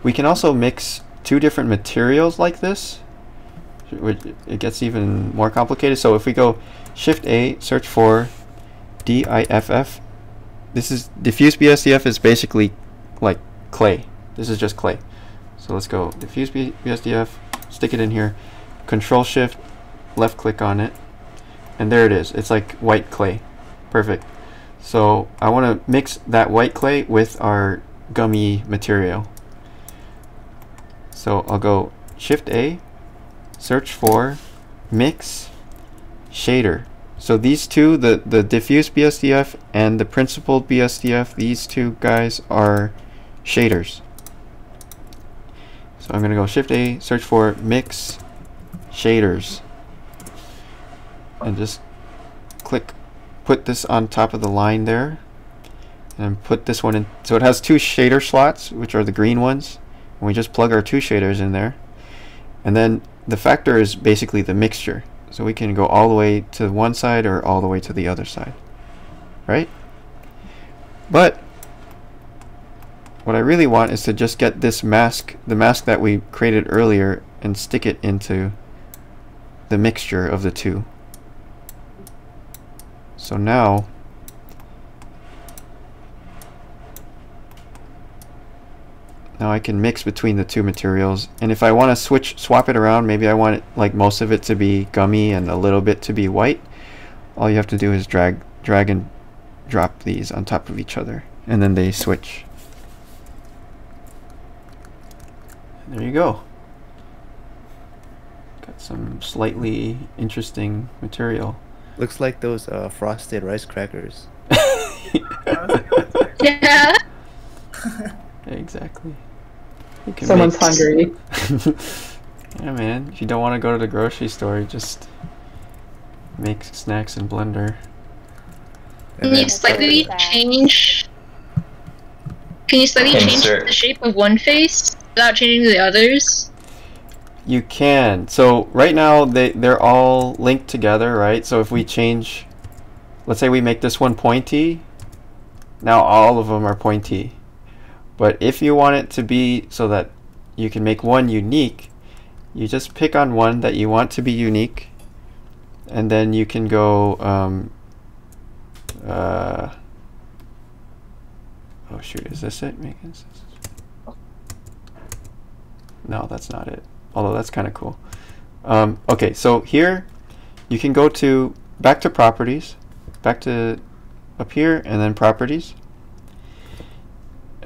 We can also mix two different materials like this. It gets even more complicated. So if we go Shift A, search for DIFF. This is diffuse BSDF is basically like clay. This is just clay. So let's go diffuse BSDF, stick it in here, Control Shift left click on it and there it is it's like white clay perfect so I want to mix that white clay with our gummy material so I'll go shift A search for mix shader. So these two the the diffuse BSDF and the principled BSDF these two guys are shaders. So I'm gonna go shift A search for mix shaders. And just click put this on top of the line there. And put this one in so it has two shader slots which are the green ones we just plug our two shaders in there. And then the factor is basically the mixture. So we can go all the way to one side or all the way to the other side right? But what I really want is to just get this mask the mask that we created earlier and stick it into the mixture of the two. So now now I can mix between the two materials and if I want to switch swap it around maybe I want it like most of it to be gummy and a little bit to be white all you have to do is drag drag and drop these on top of each other and then they switch there you go got some slightly interesting material Looks like those uh, frosted rice crackers. yeah. exactly. Someone's hungry. yeah, man. If you don't want to go to the grocery store, just make snacks in Blender. Can you slightly change? Can you slightly change the shape of one face without changing the others? You can. So right now they they're all linked together, right? So if we change, let's say we make this one pointy, now all of them are pointy. But if you want it to be so that you can make one unique, you just pick on one that you want to be unique, and then you can go. Um, uh, oh shoot! Is this it? No, that's not it although that's kind of cool. Um, okay, so here you can go to back to properties, back to up here, and then properties,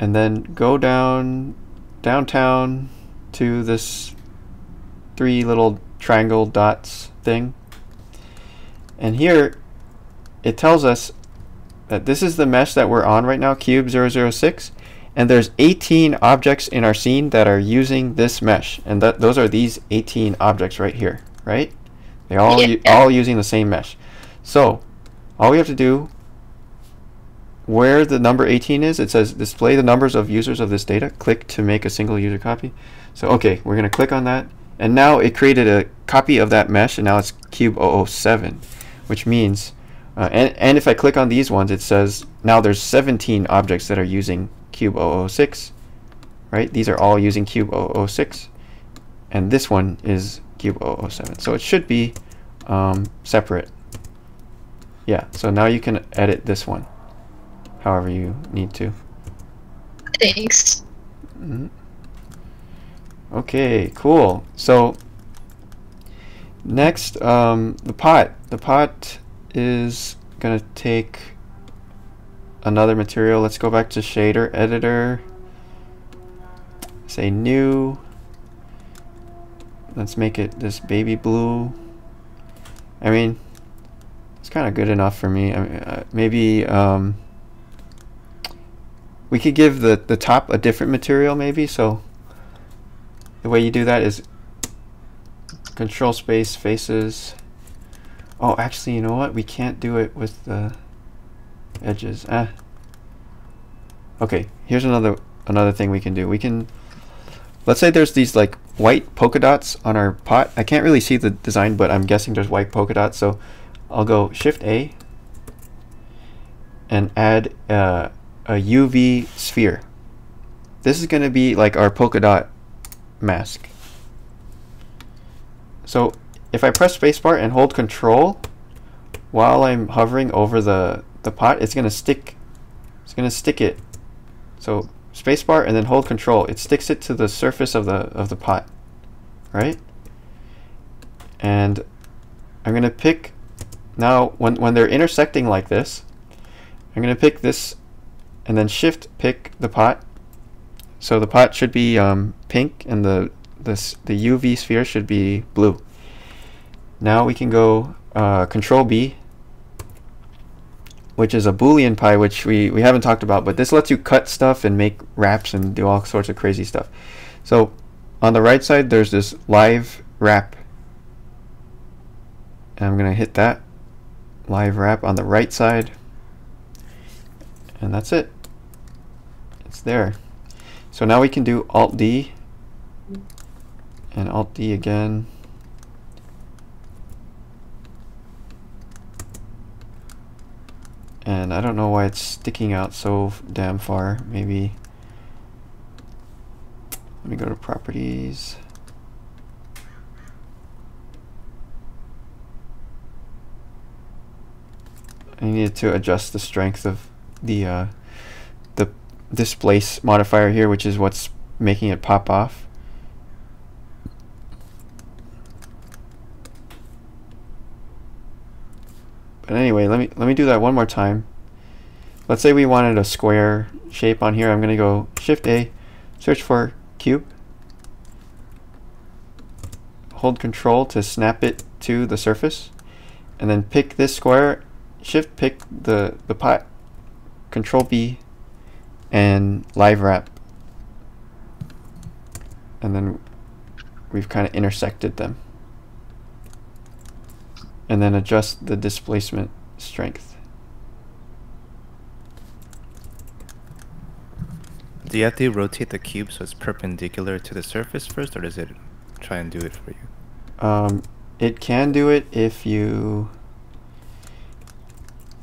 and then go down downtown to this three little triangle dots thing. And here, it tells us that this is the mesh that we're on right now, cube 006, and there's 18 objects in our scene that are using this mesh, and that those are these 18 objects right here, right? They all Yeah. all using the same mesh. So, all we have to do where the number 18 is, it says display the numbers of users of this data. Click to make a single user copy. So, okay, we're going to click on that. And now it created a copy of that mesh, and now it's cube 007, which means, uh, and, and if I click on these ones, it says now there's 17 objects that are using cube 006, right? These are all using cube 006, and this one is cube 007. So it should be um, separate. Yeah, so now you can edit this one however you need to. Thanks. Mhm. Okay, cool. So next, um, the pot. The pot is gonna take another material. Let's go back to shader editor. Say new. Let's make it this baby blue. I mean, it's kind of good enough for me. I mean, uh, maybe um, we could give the the top a different material, maybe. So the way you do that is control space faces. Oh, actually, you know what? We can't do it with the edges. Ah. Okay, here's another another thing we can do. We can let's say there's these like white polka dots on our pot. I can't really see the design, but I'm guessing there's white polka dots. So I'll go Shift A and add uh, a UV sphere. This is going to be like our polka dot mask. So if I press spacebar and hold control while I'm hovering over the, the pot, it's going to stick it's going to stick it. So spacebar and then hold control. It sticks it to the surface of the of the pot. Right? And I'm going to pick now when when they're intersecting like this, I'm going to pick this and then shift pick the pot. So the pot should be um, pink and the this the UV sphere should be blue. Now we can go uh, control B which is a boolean pie, which we, we haven't talked about but this lets you cut stuff and make wraps and do all sorts of crazy stuff. So on the right side there's this live wrap and I'm gonna hit that live wrap on the right side and that's it there. So now we can do alt D and alt D again. And I don't know why it's sticking out so damn far. Maybe let me go to properties. I needed to adjust the strength of the uh, the displace modifier here, which is what's making it pop off. But anyway, let me let me do that one more time. Let's say we wanted a square shape on here. I'm gonna go Shift A, search for cube, hold Control to snap it to the surface, and then pick this square. Shift pick the the pot, Control B, and live wrap, and then we've kind of intersected them and then adjust the displacement strength. Do you have to rotate the cube so it's perpendicular to the surface first, or does it try and do it for you? Um, it can do it if you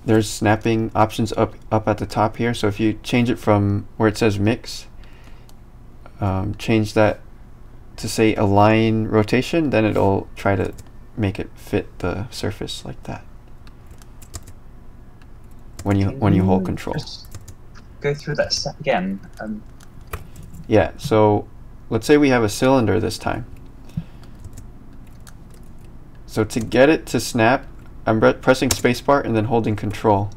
there's snapping options up up at the top here. So if you change it from where it says mix, um, change that to say align rotation, then it'll try to make it fit the surface like that. When you when you hold control. Go through that step again. Um, Yeah, so let's say we have a cylinder this time. So to get it to snap, I'm pre- pressing spacebar and then holding control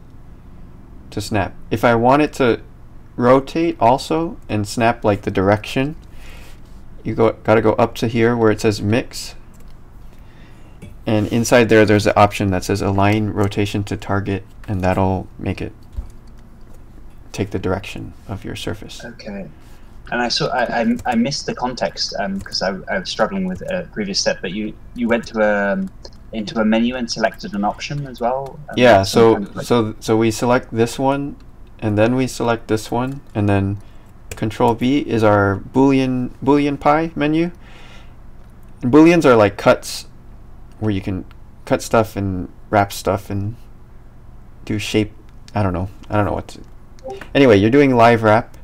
to snap. If I want it to rotate also and snap like the direction, you go got to go up to here where it says mix. And inside there, there's an option that says align rotation to target, and that'll make it take the direction of your surface. Okay. And I saw I, I, I missed the context um, because I, I was struggling with a previous step. But you you went to a into a menu and selected an option as well. um, Yeah, so like- so so we select this one, and then we select this one, and then Control B is our Boolean Boolean pie menu. And Booleans are like cuts, where you can cut stuff and wrap stuff and do shape. I don't know. I don't know what to. Anyway, you're doing live wrap,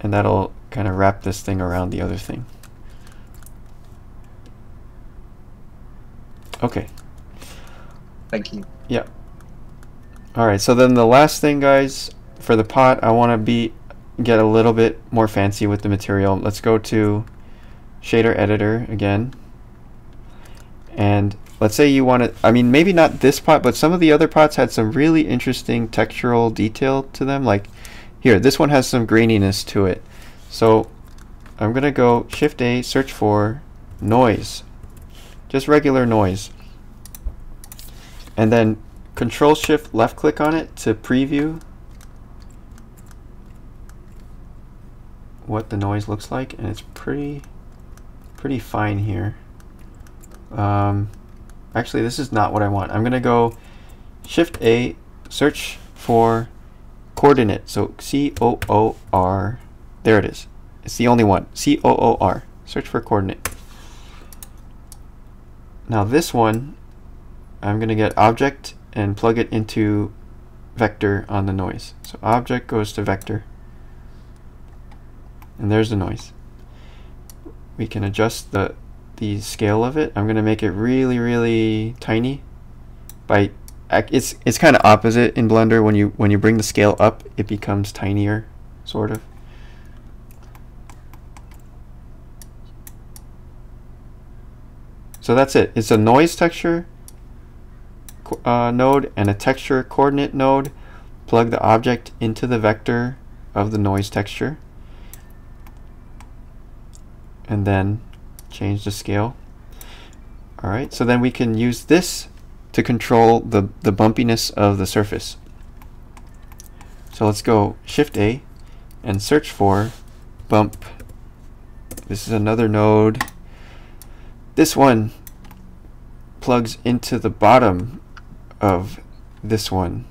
and that'll kind of wrap this thing around the other thing. Okay. Thank you. Yeah. All right. So then the last thing, guys, for the pot, I want to be get a little bit more fancy with the material. Let's go to shader editor again. And let's say you want to, I mean, maybe not this pot, but some of the other pots had some really interesting textural detail to them. Like here, this one has some graininess to it. So I'm going to go Shift A, search for noise. Just regular noise. And then Control Shift left click on it to preview what the noise looks like and it's pretty pretty fine here. Um, actually this is not what I want. I'm gonna go Shift A search for coordinate so C-O-O-R there it is. It's the only one. C-O-O-R search for coordinate. Now this one I'm gonna get object and plug it into vector on the noise. So object goes to vector and there's the noise. We can adjust the the scale of it. I'm gonna make it really really tiny. By it's it's kind of opposite in Blender when you when you bring the scale up, it becomes tinier, sort of. So that's it. It's a noise texture uh, node and a texture coordinate node. Plug the object into the vector of the noise texture. And then change the scale. Alright, so then we can use this to control the, the bumpiness of the surface. So let's go Shift A and search for bump. This is another node. This one plugs into the bottom of this one.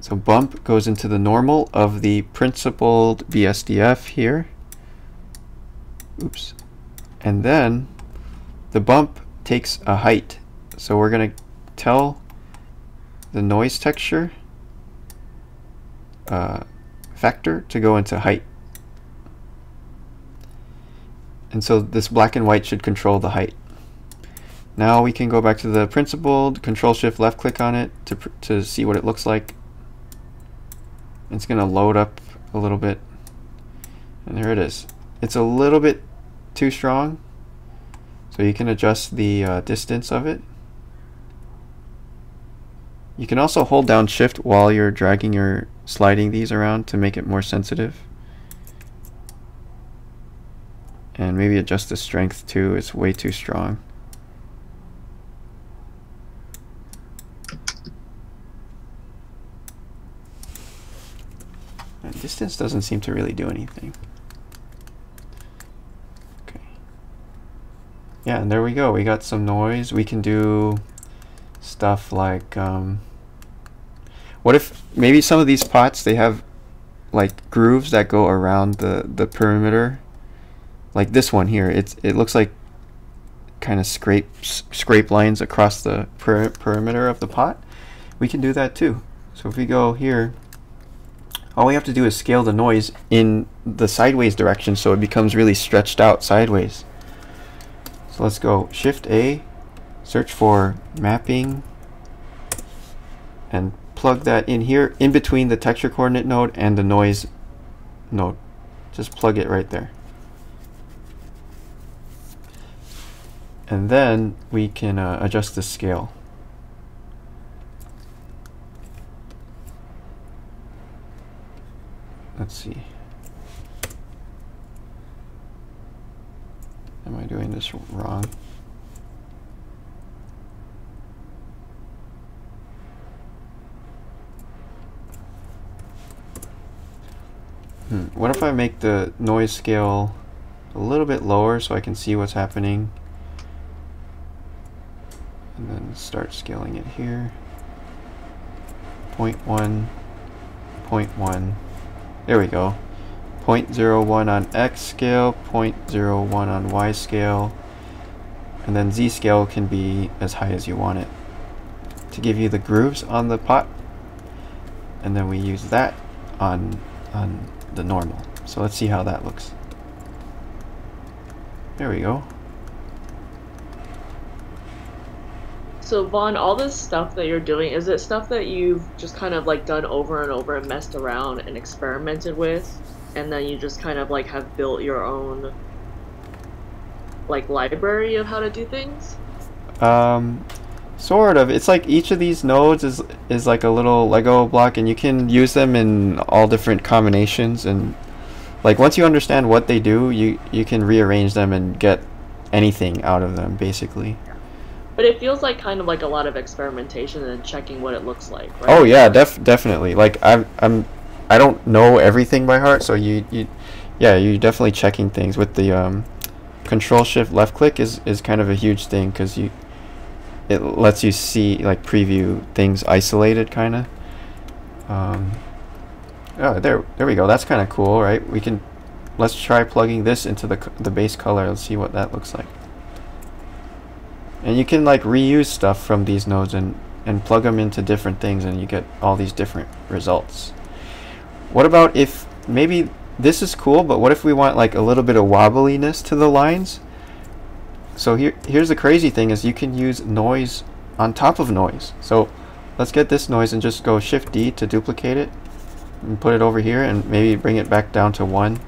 So bump goes into the normal of the principled BSDF here. Oops. And then the bump takes a height. So we're going to tell the noise texture uh, factor to go into height. And so this black and white should control the height. Now we can go back to the principled, control shift left click on it to, to see what it looks like. It's going to load up a little bit. And there it is. It's a little bit too strong. So you can adjust the uh, distance of it. You can also hold down shift while you're dragging or sliding these around to make it more sensitive. And maybe adjust the strength too, it's way too strong. And distance doesn't seem to really do anything. Okay. Yeah, and there we go. We got some noise. We can do stuff like, um, what if maybe some of these pots, they have like grooves that go around the, the perimeter. Like this one here, it's, it looks like kind of scrapes, scrape lines across the per perimeter of the pot. We can do that too. So if we go here, all we have to do is scale the noise in the sideways direction so it becomes really stretched out sideways. So let's go Shift A, search for mapping, and plug that in here in between the texture coordinate node and the noise node. Just plug it right there. And then we can uh, adjust the scale. Let's see. am I doing this wrong? Hmm. What if I make the noise scale a little bit lower so I can see what's happening? And then start scaling it here. 0.1, 0.1. There we go. 0.01 on X scale, 0.01 on Y scale, and then Z scale can be as high as you want it to give you the grooves on the pot and then we use that on on the normal so let's see how that looks there we go So Vaughn, all this stuff that you're doing, is it stuff that you've just kind of like done over and over and messed around and experimented with? And then you just kind of like have built your own like library of how to do things? Um, sort of. It's like each of these nodes is is like a little Lego block, and you can use them in all different combinations. And like once you understand what they do, you you can rearrange them and get anything out of them, basically. But it feels like kind of like a lot of experimentation and checking what it looks like, right? Oh yeah, def definitely. Like I'm I'm I don't know everything by heart, so you you yeah you're definitely checking things with the um, control shift left click is is kind of a huge thing because you it lets you see like preview things isolated kind of. Um, oh there there we go. That's kind of cool, right? We can let's try plugging this into the the base color. Let's see what that looks like. And you can like reuse stuff from these nodes and, and plug them into different things and you get all these different results. What about if maybe this is cool, but what if we want like a little bit of wobbliness to the lines? So here, here's the crazy thing is you can use noise on top of noise. So let's get this noise and just go Shift D to duplicate it and put it over here and maybe bring it back down to 1.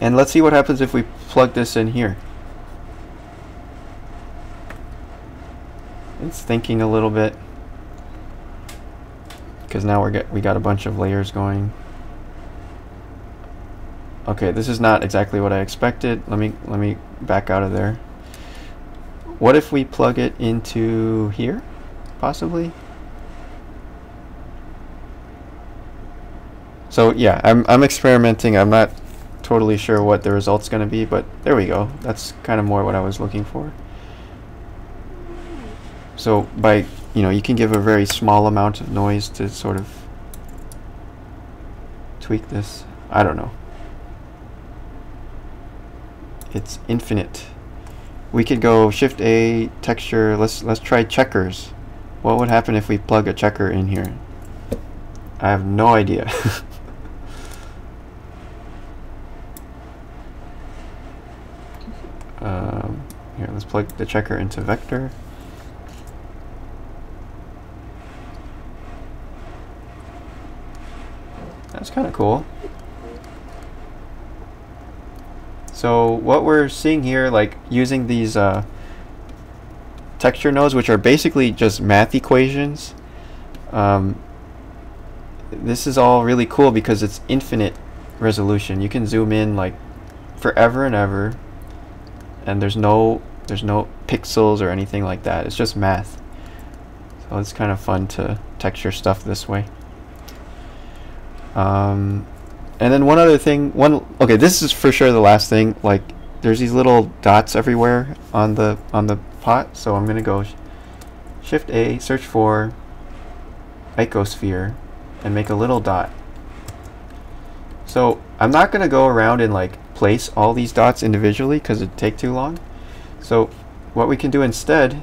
And let's see what happens if we plug this in here. It's thinking a little bit because now we're get we got a bunch of layers going. Okay, this is not exactly what I expected. Let me let me back out of there. What if we plug it into here, possibly? So yeah, I'm I'm experimenting. I'm not totally sure what the result's going to be, but there we go. That's kind of more what I was looking for. So by, you know, you can give a very small amount of noise to sort of tweak this. I don't know. It's infinite. We could go Shift A texture. Let's let's try checkers. What would happen if we plug a checker in here? I have no idea. um, here, let's plug the checker into vector. Kind of cool. So what we're seeing here, like using these uh, texture nodes, which are basically just math equations, um, this is all really cool because it's infinite resolution. You can zoom in like forever and ever, and there's no there's no pixels or anything like that. It's just math. So it's kind of fun to texture stuff this way. Um, and then one other thing, one okay, this is for sure the last thing. Like, there's these little dots everywhere on the on the pot. So I'm gonna go sh Shift A, search for icosphere, and make a little dot. So I'm not gonna go around and like place all these dots individually because it'd take too long. So what we can do instead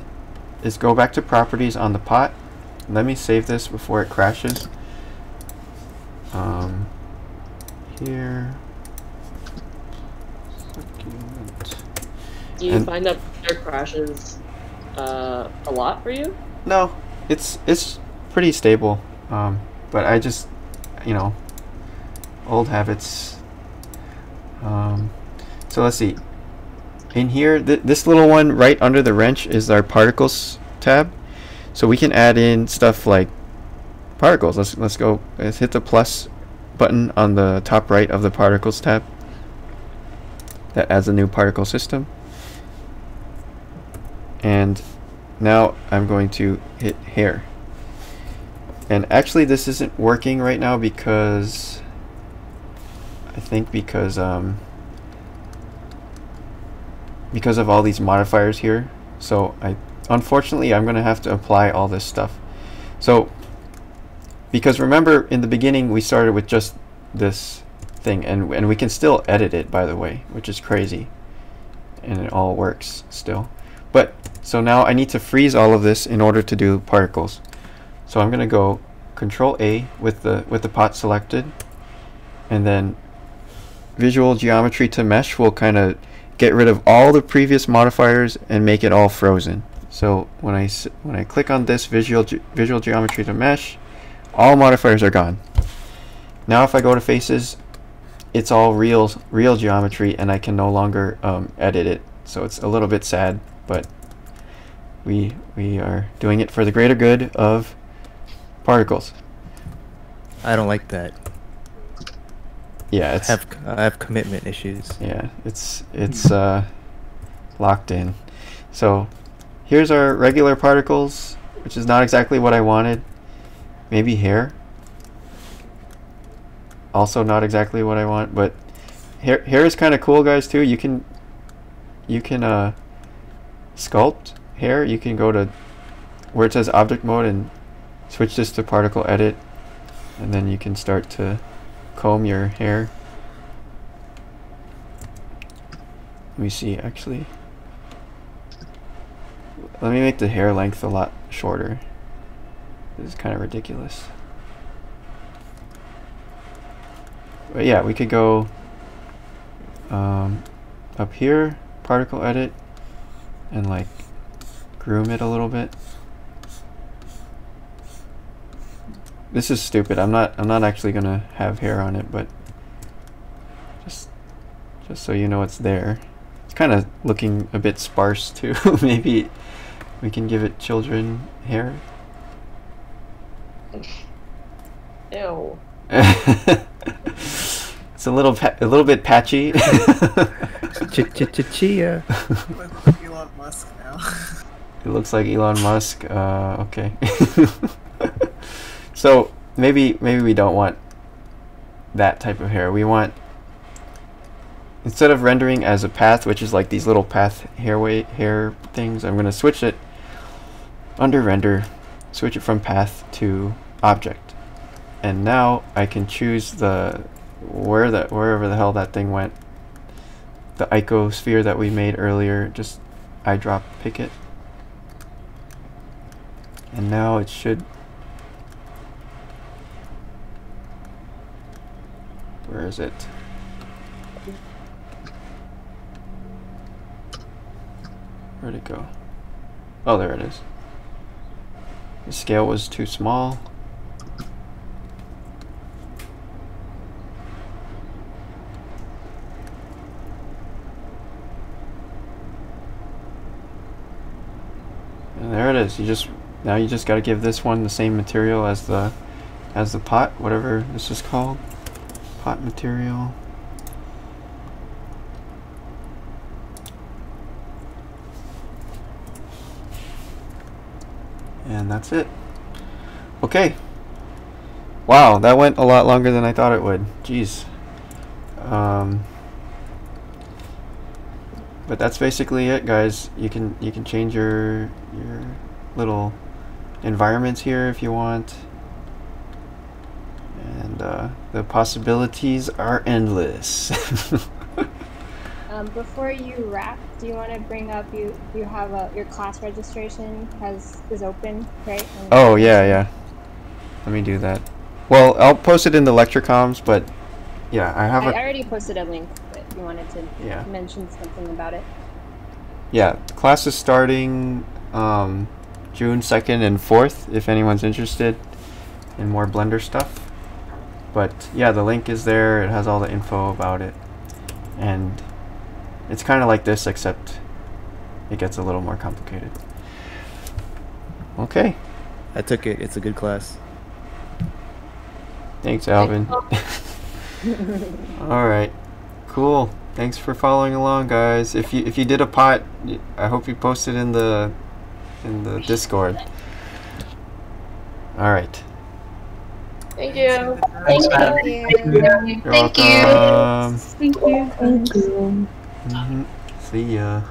is go back to properties on the pot. Let me save this before it crashes. Um, here. Do you And- find that there crashes uh, a lot for you? No, it's it's pretty stable. Um, but I just, you know, old habits. Um, so let's see. In here, th this little one right under the wrench is our particles tab. So we can add in stuff like particles. Let's let's go. Let's hit the plus button on the top right of the particles tab. that adds a new particle system. And now I'm going to hit hair. And actually this isn't working right now because I think because um, because of all these modifiers here. So I unfortunately I'm gonna have to apply all this stuff. So because remember in the beginning we started with just this thing and and we can still edit it by the way, which is crazy. And it all works still. But so now I need to freeze all of this in order to do particles. So I'm gonna go control A with the with the pot selected and then visual geometry to mesh will kind of get rid of all the previous modifiers and make it all frozen. So when I when I click on this visual ge visual geometry to mesh, all modifiers are gone. Now if I go to faces, it's all real real geometry and I can no longer um, edit it. So it's a little bit sad, but we we are doing it for the greater good of particles. I don't like that. Yeah, it's I have I have commitment issues. Yeah, it's it's uh, locked in. So here's our regular particles, which is not exactly what I wanted. Maybe hair. Also not exactly what I want, but hair is kind of cool, guys. Too you can you can uh, sculpt hair. You can go to where it says object mode and switch this to particle edit, and then you can start to comb your hair. Let me see, actually. Let me make the hair length a lot shorter. This is kind of ridiculous. But yeah, we could go um, up here, particle edit, and like groom it a little bit. This is stupid. I'm not I'm not actually gonna have hair on it, but just just so you know it's there. It's kind of looking a bit sparse too. Maybe we can give it children hair. Ew. it's a little pa- a little bit patchy. Chia. Elon Musk now. It looks like Elon Musk. Uh, okay. so maybe maybe we don't want that type of hair. We want instead of rendering as a path, which is like these little path hair weight hair things, I'm gonna switch it under render, switch it from path to object, and now I can choose the where that wherever the hell that thing went. The icosphere that we made earlier, just eyedrop pick it. And now it should where is it? Where'd it go? Oh there it is the scale was too small and there it is you just now you just got to give this one the same material as the as the pot, whatever this is called. Pot material. And that's it. Okay. Wow, that went a lot longer than I thought it would. Jeez. Um, but that's basically it, guys. You can you can change your your little environments here if you want. And uh, the possibilities are endless. um, before you wrap, do you want to bring up you you have a your class registration has is open, right? Oh yeah, yeah. Let me do that. Well, I'll post it in the lecture comms, but yeah, I have I a already posted a link, but you wanted to Yeah. mention something about it. yeah. Class is starting um, June second and fourth. If anyone's interested in more Blender stuff, but yeah, the link is there. It has all the info about it, and it's kind of like this, except it gets a little more complicated. Okay. I took it. It's a good class. Thanks, Alvin. All right. Cool. Thanks for following along, guys. If you if you did a pot, I hope you posted in the in the Discord. All right. Thank you. Thanks, man. You're Thank you. welcome. Thank you. Thank you. Mhm. See ya.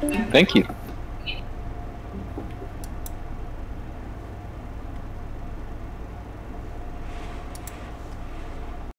Thank you.